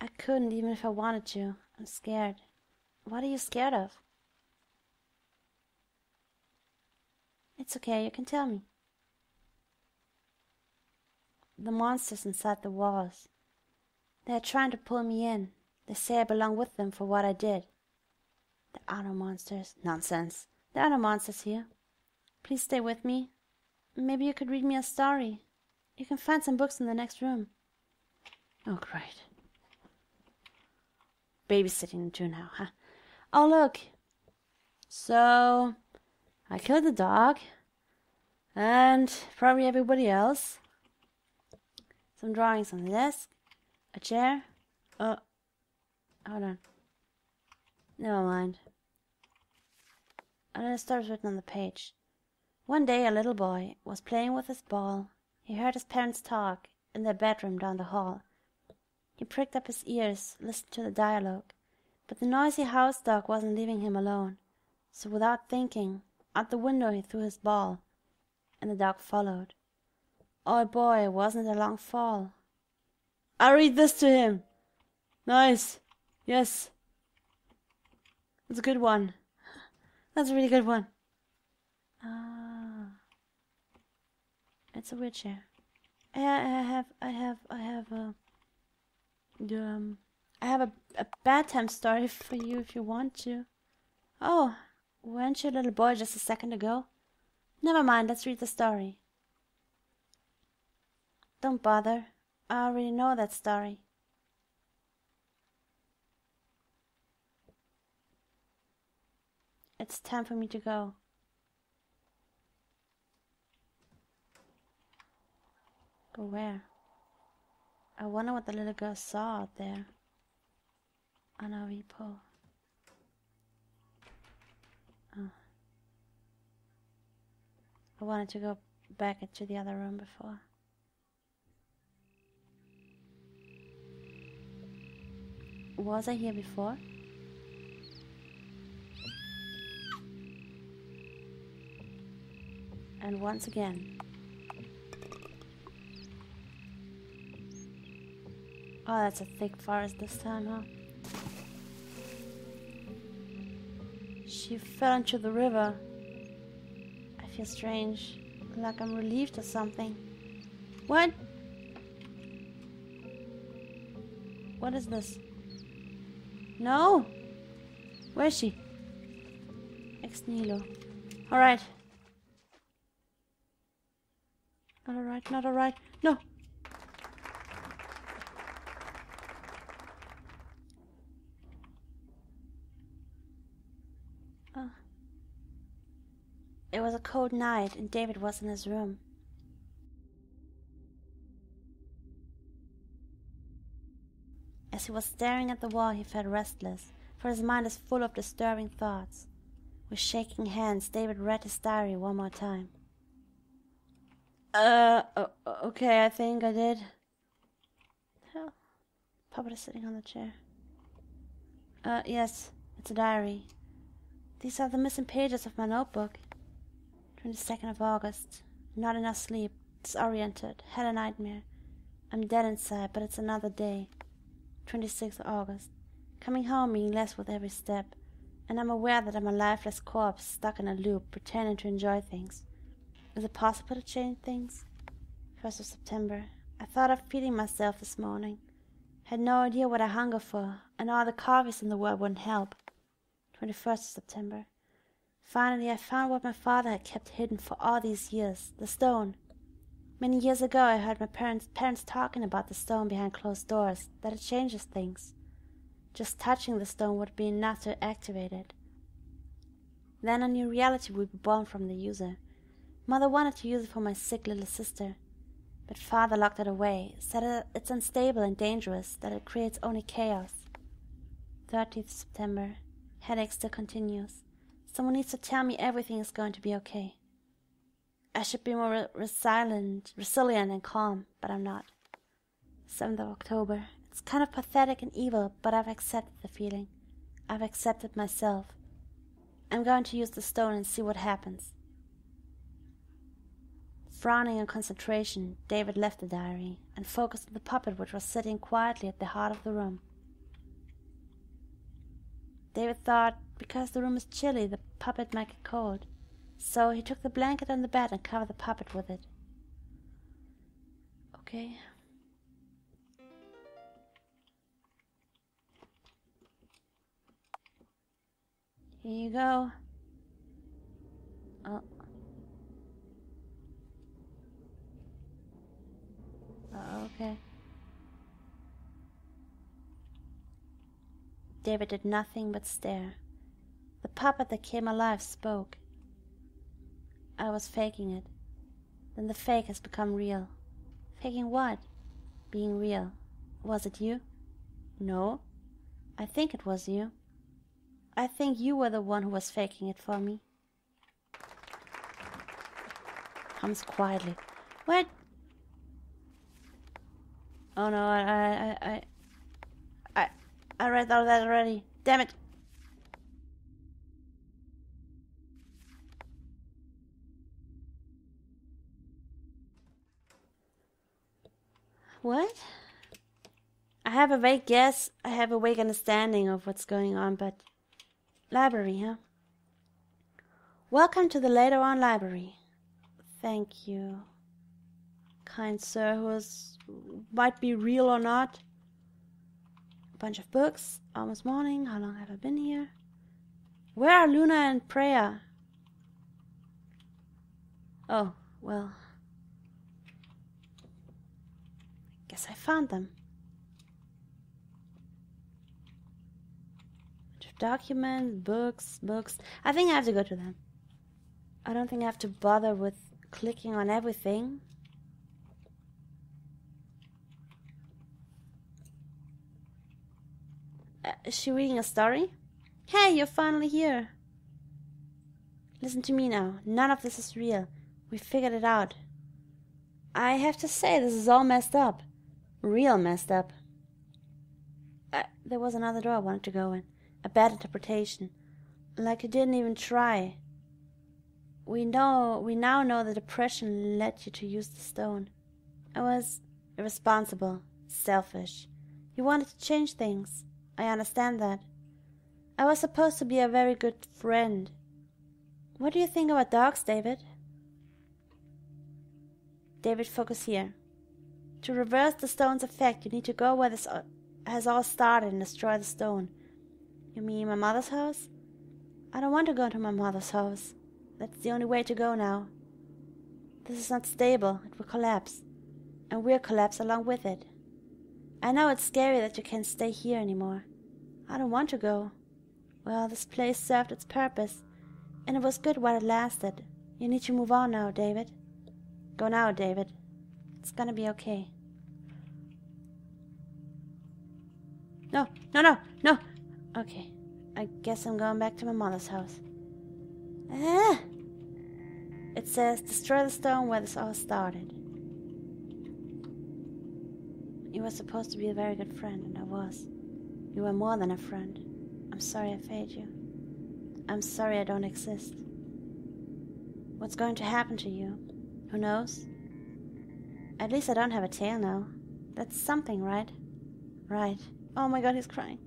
I couldn't even if I wanted to. I'm scared. What are you scared of? It's okay, you can tell me. The monsters inside the walls. They're trying to pull me in. They say I belong with them for what I did. Are no monsters. Nonsense. Are no monsters here. Please stay with me. Maybe you could read me a story. You can find some books in the next room. Oh, great. Babysitting too now, huh? Oh, look. So, I killed the dog. And probably everybody else. Some drawings on the desk. A chair? Oh. Hold on. Never mind. Another story written on the page. One day a little boy was playing with his ball. He heard his parents talk in their bedroom down the hall. He pricked up his ears, listened to the dialogue, but the noisy house dog wasn't leaving him alone. So without thinking, out the window he threw his ball, and the dog followed. Oh boy, wasn't it a long fall! I read this to him. Nice. Yes. That's a good one. That's a really good one. Ah. It's a wheelchair. I, I have, I have, I have, uh, Um, I have a, a bedtime story for you if you want to. Oh, weren't you a little boy just a second ago? Never mind, let's read the story. Don't bother. I already know that story. It's time for me to go. Go where? I wonder what the little girl saw out there on our repo. Oh. I wanted to go back into the other room before. Was I here before? And once again. Oh, that's a thick forest this time, huh? She fell into the river. I feel strange, like I'm relieved or something. What? What is this? No! Where is she? Ex nihilo. Alright. Not alright, not alright. No! Uh. It was a cold night, and David was in his room. He was staring at the wall, he felt restless, for his mind is full of disturbing thoughts. With shaking hands, David read his diary one more time. Uh, okay, I think I did. Hell, Papa is sitting on the chair. Uh, yes, it's a diary. These are the missing pages of my notebook. 22nd of August. Not enough sleep. Disoriented. Had a nightmare. I'm dead inside, but it's another day. 26th August. Coming home being less with every step. And I'm aware that I'm a lifeless corpse stuck in a loop, pretending to enjoy things. Is it possible to change things? 1st of September. I thought of feeding myself this morning. Had no idea what I hunger for, and all the coffees in the world wouldn't help. 21st of September. Finally, I found what my father had kept hidden for all these years the stone. Many years ago, I heard my parents, parents talking about the stone behind closed doors, that it changes things. Just touching the stone would be enough to activate it. Then a new reality would be born from the user. Mother wanted to use it for my sick little sister, but father locked it away, said it's unstable and dangerous, that it creates only chaos. 30th September. Headache still continues. Someone needs to tell me everything is going to be okay. I should be more re resilient, resilient and calm, but I'm not. 7th of October. It's kind of pathetic and evil, but I've accepted the feeling. I've accepted myself. I'm going to use the stone and see what happens. Frowning in concentration, David left the diary and focused on the puppet which was sitting quietly at the heart of the room. David thought because the room is chilly, the puppet might get cold. So he took the blanket on the bed and covered the puppet with it. Okay. Here you go. Oh. oh okay. David did nothing but stare. The puppet that came alive spoke. I was faking it. Then the fake has become real. Faking what? Being real. Was it you? No. I think it was you. I think you were the one who was faking it for me. Comes quietly. What? Oh no, I, I, I, I, I read all that already. Damn it. What? I have a vague guess, I have a vague understanding of what's going on, but... Library, huh? Welcome to the later on library. Thank you. Kind sir, who is, might be real or not. A bunch of books. Almost morning. How long have I been here? Where are Luna and Preya? Oh, well. Guess I found them. Documents, books, books. I think I have to go to them. I don't think I have to bother with clicking on everything. Uh, is she reading a story? Hey, you're finally here. Listen to me now. None of this is real. We figured it out. I have to say, this is all messed up. Real messed up. Uh, there was another door I wanted to go in. A bad interpretation. Like you didn't even try. We know we now know the depression led you to use the stone. I was irresponsible, selfish. You wanted to change things. I understand that. I was supposed to be a very good friend. What do you think about dogs, David? David, focus here. To reverse the stone's effect, you need to go where this uh, has all started and destroy the stone. You mean my mother's house? I don't want to go to my mother's house. That's the only way to go now. This is not stable. It will collapse. And we'll collapse along with it. I know it's scary that you can't stay here anymore. I don't want to go. Well, this place served its purpose, and it was good while it lasted. You need to move on now, David. Go now, David. It's gonna be okay. No, no, no, no. Okay. I guess I'm going back to my mother's house. Ah! It says, destroy the stone where this all started. You were supposed to be a very good friend, and I was. You were more than a friend. I'm sorry I failed you. I'm sorry I don't exist. What's going to happen to you? Who knows? At least I don't have a tail now. That's something, right? Right. Oh my god, he's crying.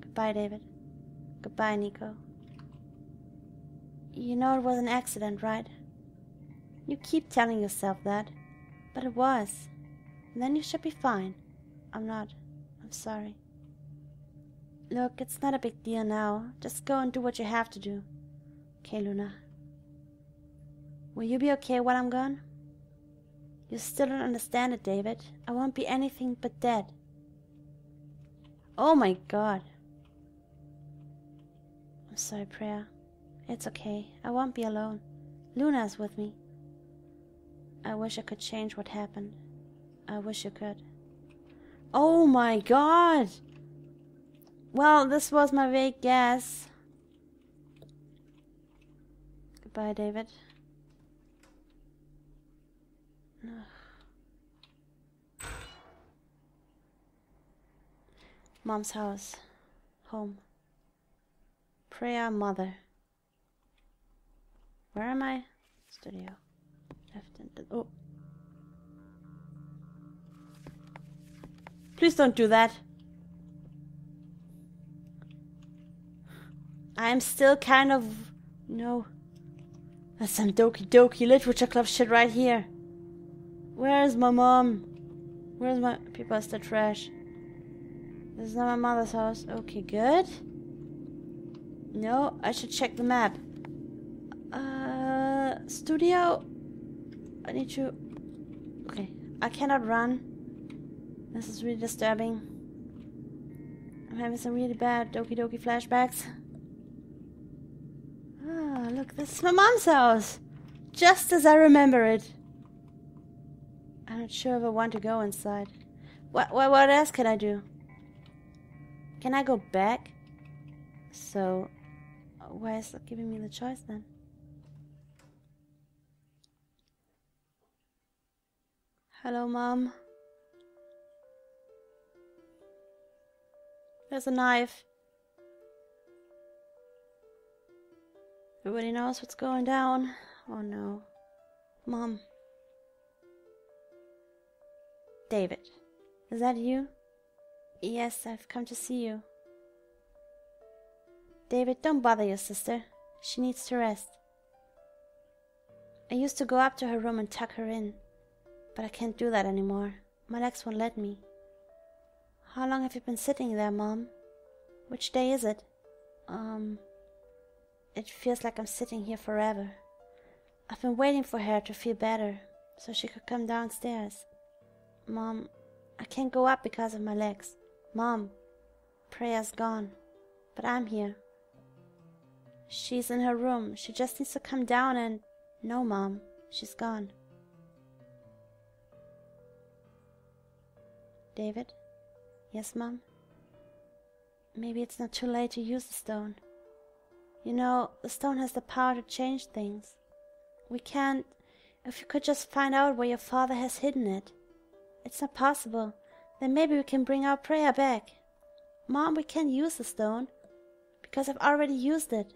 Goodbye, David. Goodbye, Nico. You know it was an accident, right? You keep telling yourself that, but it was. And then you should be fine. I'm not. I'm sorry. Look, it's not a big deal now. Just go and do what you have to do. Okay, Luna. Will you be okay while I'm gone? You still don't understand it, David. I won't be anything but dead. Oh my god. I'm sorry, Preya. It's okay. I won't be alone. Luna's with me. I wish I could change what happened. I wish you could. Oh my god! Well, this was my vague guess. Goodbye, David. [sighs] Mom's house. Home. Preya mother. Where am I? Studio. Left and oh. Please don't do that. I'm still kind of no. That's some Doki Doki Literature Club shit right here. Where's my mom? Where's my people are trash? This is not my mother's house. Okay, good. No, I should check the map. Uh, studio. I need to. Okay, I cannot run. This is really disturbing. I'm having some really bad Doki Doki flashbacks. Ah, look, this is my mom's house. Just as I remember it. Not sure if I want to go inside. What, what, what else can I do? Can I go back? So, why is it giving me the choice then? Hello, Mom. There's a knife. Everybody knows what's going down. Oh no. Mom. David. Is that you? Yes, I've come to see you. David, don't bother your sister. She needs to rest. I used to go up to her room and tuck her in, but I can't do that anymore. My legs won't let me. How long have you been sitting there, Mom? Which day is it? Um, it feels like I'm sitting here forever. I've been waiting for her to feel better so she could come downstairs. Mom, I can't go up because of my legs. Mom, Priya's gone, but I'm here. She's in her room. She just needs to come down and. No, Mom, she's gone. David? Yes, Mom? Maybe it's not too late to use the stone. You know, the stone has the power to change things. We can't. If you could just find out where your father has hidden it. It's not possible. Then maybe we can bring our Priya back. Mom, we can't use the stone. Because I've already used it.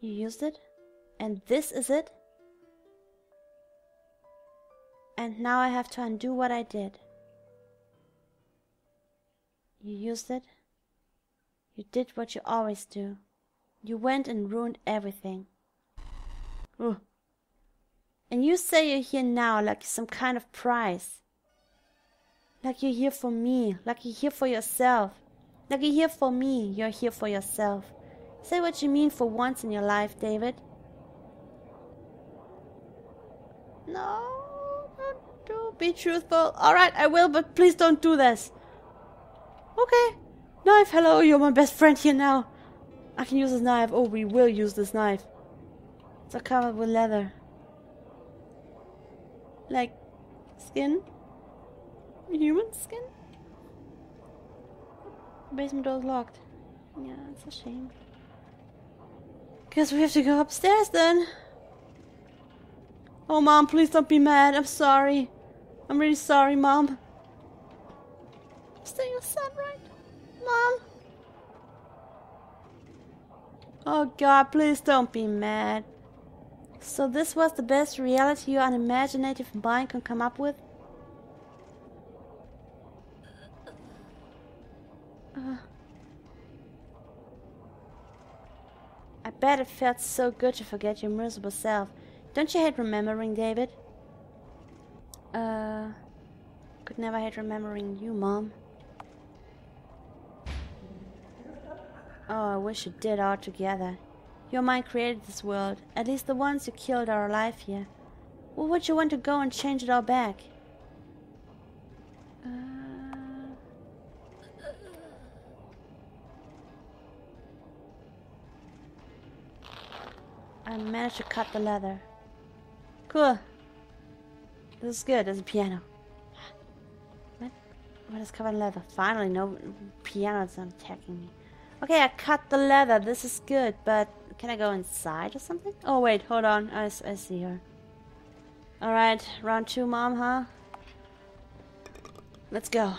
You used it? And this is it? And now I have to undo what I did. You used it? You did what you always do. You went and ruined everything. Ugh. And you say you're here now like some kind of prize. Like you're here for me, like you're here for yourself. Like you're here for me, you're here for yourself. Say what you mean for once in your life, David. No, don't do. Be truthful. Alright, I will, but please don't do this. Okay. Knife, hello, you're my best friend here now. I can use this knife. Oh, we will use this knife. It's covered with leather. Like skin? Human skin? Basement door's locked. Yeah, it's a shame. Guess we have to go upstairs then. Oh, Mom, please don't be mad. I'm sorry. I'm really sorry, Mom. I'm your son, right? Mom? Oh, God, please don't be mad. So this was the best reality your unimaginative mind can come up with? Uh, I bet it felt so good to forget your miserable self. Don't you hate remembering, David? Uh, could never hate remembering you, Mom. Oh, I wish you did altogether. Your mind created this world. At least the ones you killed are alive here. Well, would you want to go and change it all back? Uh... I managed to cut the leather. Cool. This is good. There's a piano. What? What is covered in leather? Finally, no piano's attacking me. Okay, I cut the leather. This is good, but can I go inside or something? Oh, wait, hold on. I, I see her. Alright, round two, Mom, huh? Let's go.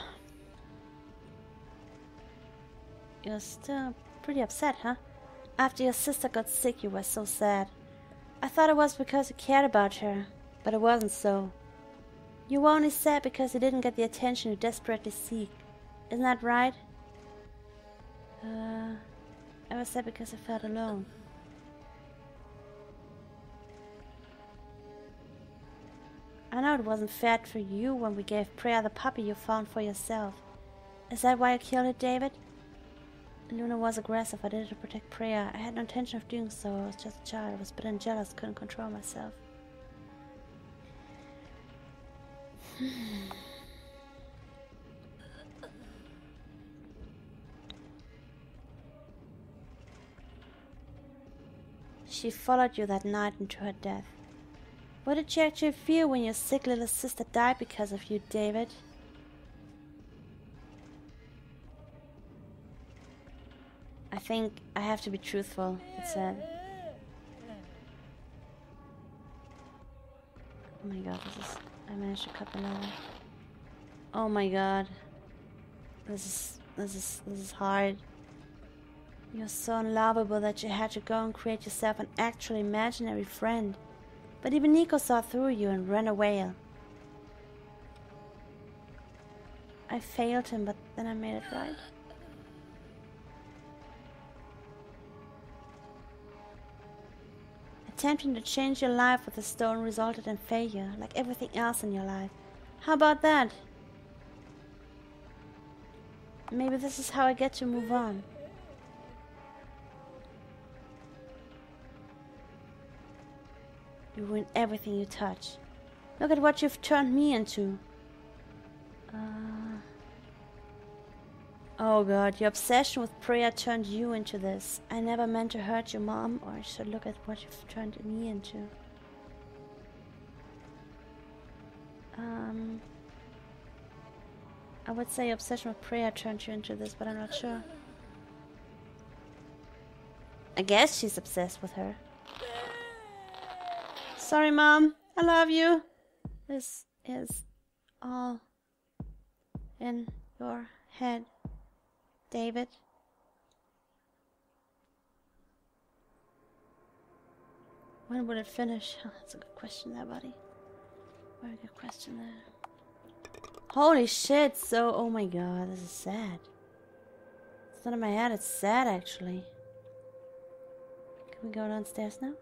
You're still pretty upset, huh? After your sister got sick, you were so sad. I thought it was because you cared about her, but it wasn't so. You were only sad because you didn't get the attention you desperately seek. Isn't that right? Uh, I was sad because I felt alone. I know it wasn't fair for you when we gave Priya the puppy you found for yourself. Is that why you killed it, David? Luna was aggressive. I did it to protect Priya. I had no intention of doing so. I was just a child. I was bitter and jealous. Couldn't control myself. [sighs] she followed you that night into her death. What did you actually feel when your sick little sister died because of you, David? I think I have to be truthful, it said. Oh my god, this is... I managed to cut the leather. Oh my god. This is... This is... This is hard. You're so unlovable that you had to go and create yourself an actual imaginary friend. But even Nico saw through you and ran away. I failed him, but then I made it right. Attempting to change your life with a stone resulted in failure, like everything else in your life. How about that? Maybe this is how I get to move on. You ruin everything you touch. Look at what you've turned me into. Uh, oh god, your obsession with Priya turned you into this. I never meant to hurt your Mom, or I should look at what you've turned me into. Um, I would say obsession with Priya turned you into this, but I'm not sure. I guess she's obsessed with her. Sorry, Mom. I love you. This is all in your head, David. When would it finish? Oh, [laughs] that's a good question there, buddy. Very good question there. Holy shit, so, oh my god, this is sad. It's not in my head, it's sad actually. Can we go downstairs now?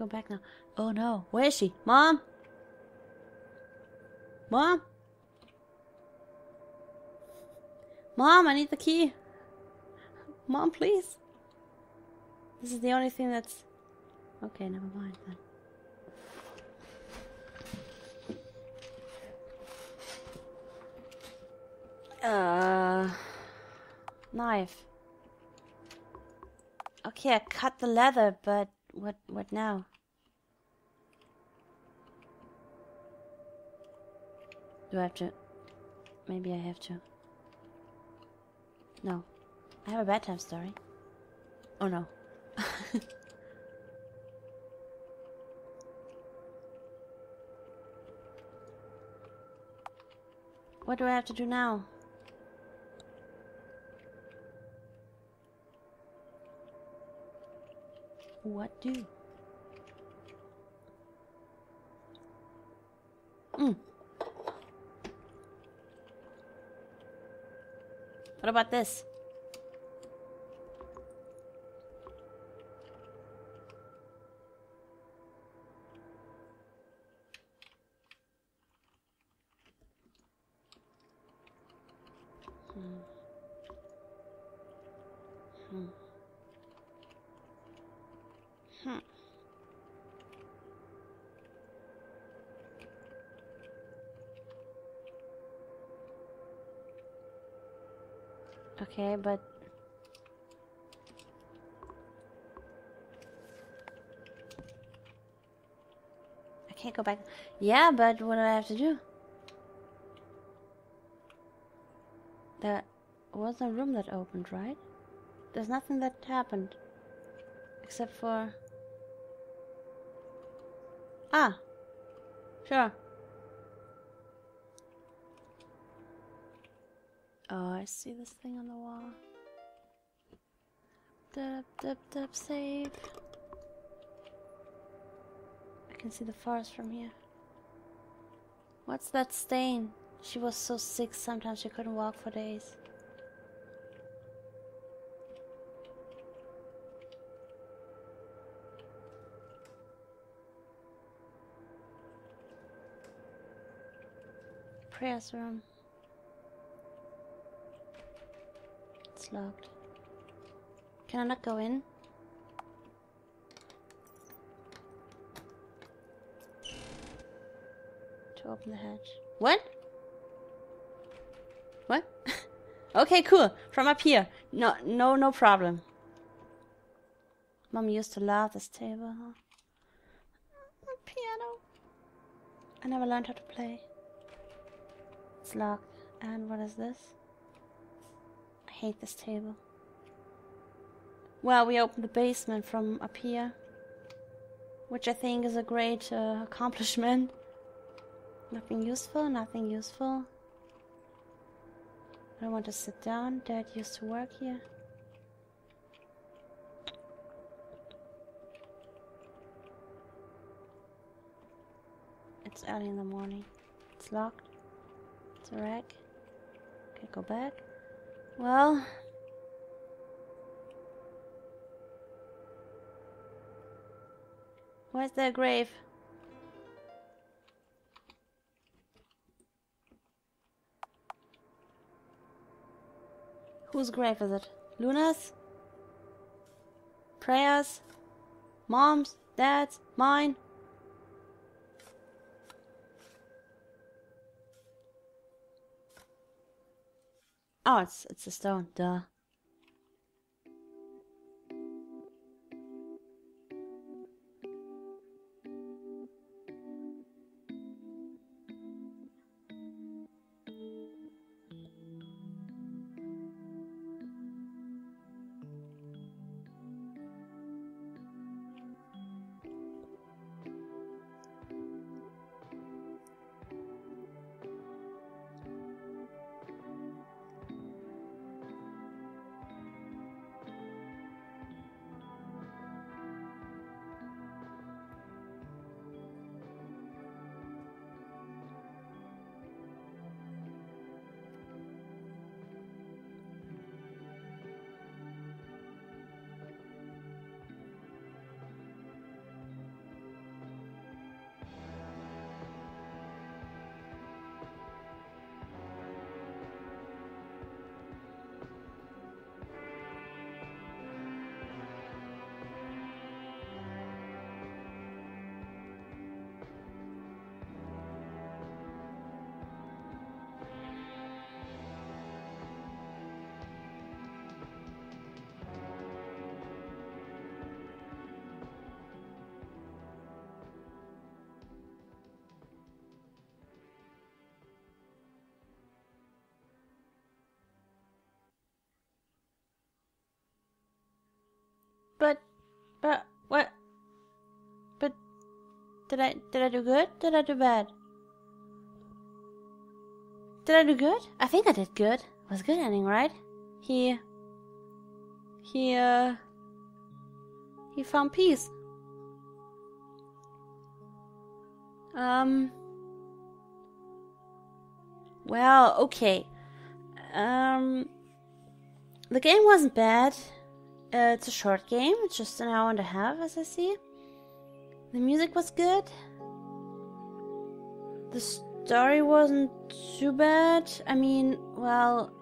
Go back now. Oh no, where is she? Mom? Mom? Mom, I need the key. Mom, please. This is the only thing that's... Okay, never mind then. Uh, knife. Okay, I cut the leather, but what what now? Do I have to? Maybe I have to. No. I have a bedtime story. Oh no. [laughs] what do I have to do now? What do? Mm. What about this? Hmm. Hmm. Okay, but I can't go back. Yeah, but what do I have to do? There was a room that opened, right? There's nothing that happened. Except for... Ah! Sure. Oh, I see this thing on the wall. Dup, dup, dup, save. I can see the forest from here. What's that stain? She was so sick sometimes she couldn't walk for days. Priya's room. Locked. Can I not go in? To open the hatch. What? What? [laughs] okay, cool. From up here. No, no, no problem. Mom used to love this table? Piano. I never learned how to play. It's locked. And what is this? Hate this table. Well, we opened the basement from up here. Which I think is a great uh, accomplishment. [laughs] Nothing useful, nothing useful. I want to sit down. Dad used to work here. It's early in the morning. It's locked. It's a rack. Okay, go back. Well... Where's their grave? Whose grave is it? Luna's? Priya's? Mom's? Dad's? Mine? Oh, it's it's a stone. Duh. Did I, did I do good? Did I do bad? Did I do good? I think I did good. It was good ending, right? He, he, uh, he found peace. Um, well, okay. Um, the game wasn't bad. Uh, it's a short game, it's just an hour and a half, as I see. The music was good. The story wasn't too bad. I mean, well,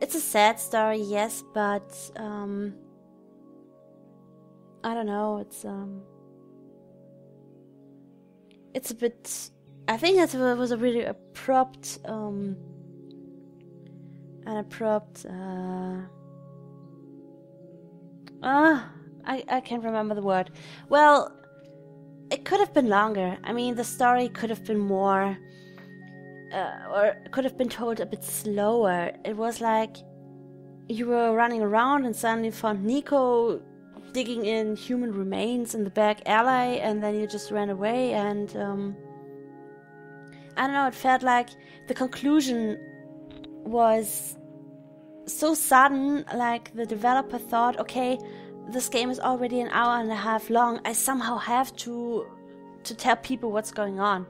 it's a sad story, yes, but um, I don't know. It's um, it's a bit. I think it was a really abrupt um, an abrupt. Uh, Ah, I, I can't remember the word. Well, it could have been longer. I mean, the story could have been more, uh, or could have been told a bit slower. It was like you were running around and suddenly found Nico digging in human remains in the back alley, and then you just ran away. And um, I don't know, it felt like the conclusion was so sudden, like the developer thought, okay, this game is already an hour and a half long. I somehow have to to tell people what's going on.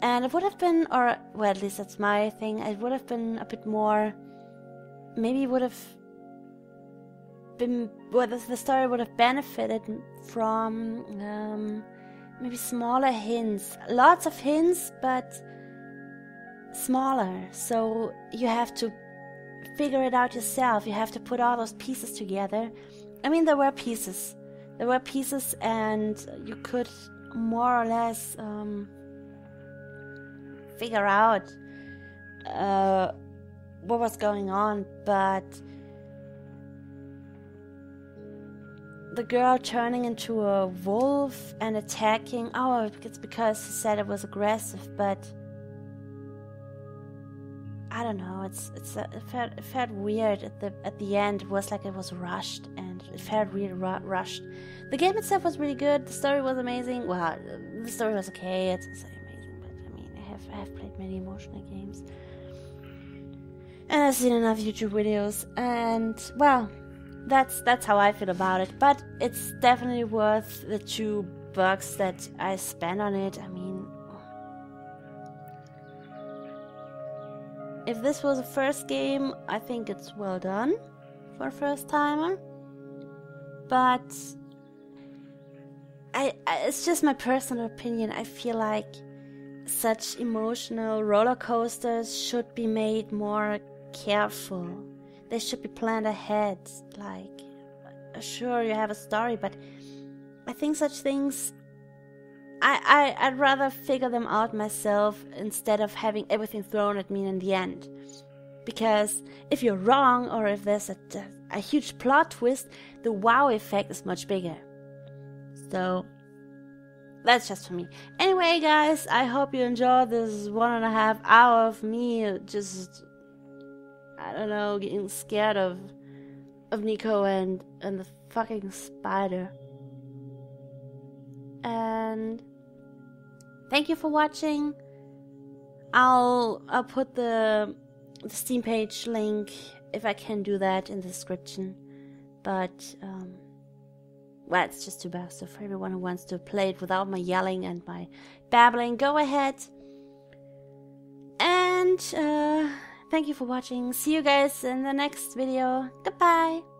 And it would have been, or well, at least that's my thing. It would have been a bit more. Maybe would have been. Well, the story would have benefited from um, maybe smaller hints. Lots of hints, but smaller. So you have to figure it out yourself. You have to put all those pieces together. I mean, there were pieces. There were pieces, and you could more or less um, figure out uh, what was going on, but the girl turning into a wolf and attacking. Oh, it's because he said it was aggressive, but I don't know. It's it's it felt it felt weird at the at the end. It was like it was rushed and felt really ru- rushed. The game itself was really good. The story was amazing. Well, the story was okay. It's not amazing, but I mean, I have I have played many emotional games, and I've seen enough YouTube videos, and well, that's that's how I feel about it. But it's definitely worth the two bucks that I spent on it. I mean, if this was a first game, I think it's well done for a first timer. But I, I, it's just my personal opinion. I feel like such emotional roller coasters should be made more careful. They should be planned ahead. Like, sure, you have a story, but I think such things. I, I, I'd rather figure them out myself instead of having everything thrown at me in the end. Because if you're wrong or if there's a, a huge plot twist, the wow effect is much bigger. So, that's just for me. Anyway, guys, I hope you enjoyed this one and a half hour of me just, I don't know, getting scared of, of Nico and and the fucking spider. And thank you for watching. I'll I'll put the the Steam page link if I can do that in the description. But um, well, it's just too bad. So for everyone who wants to play it without my yelling and my babbling, go ahead. And uh, thank you for watching. See you guys in the next video. Goodbye.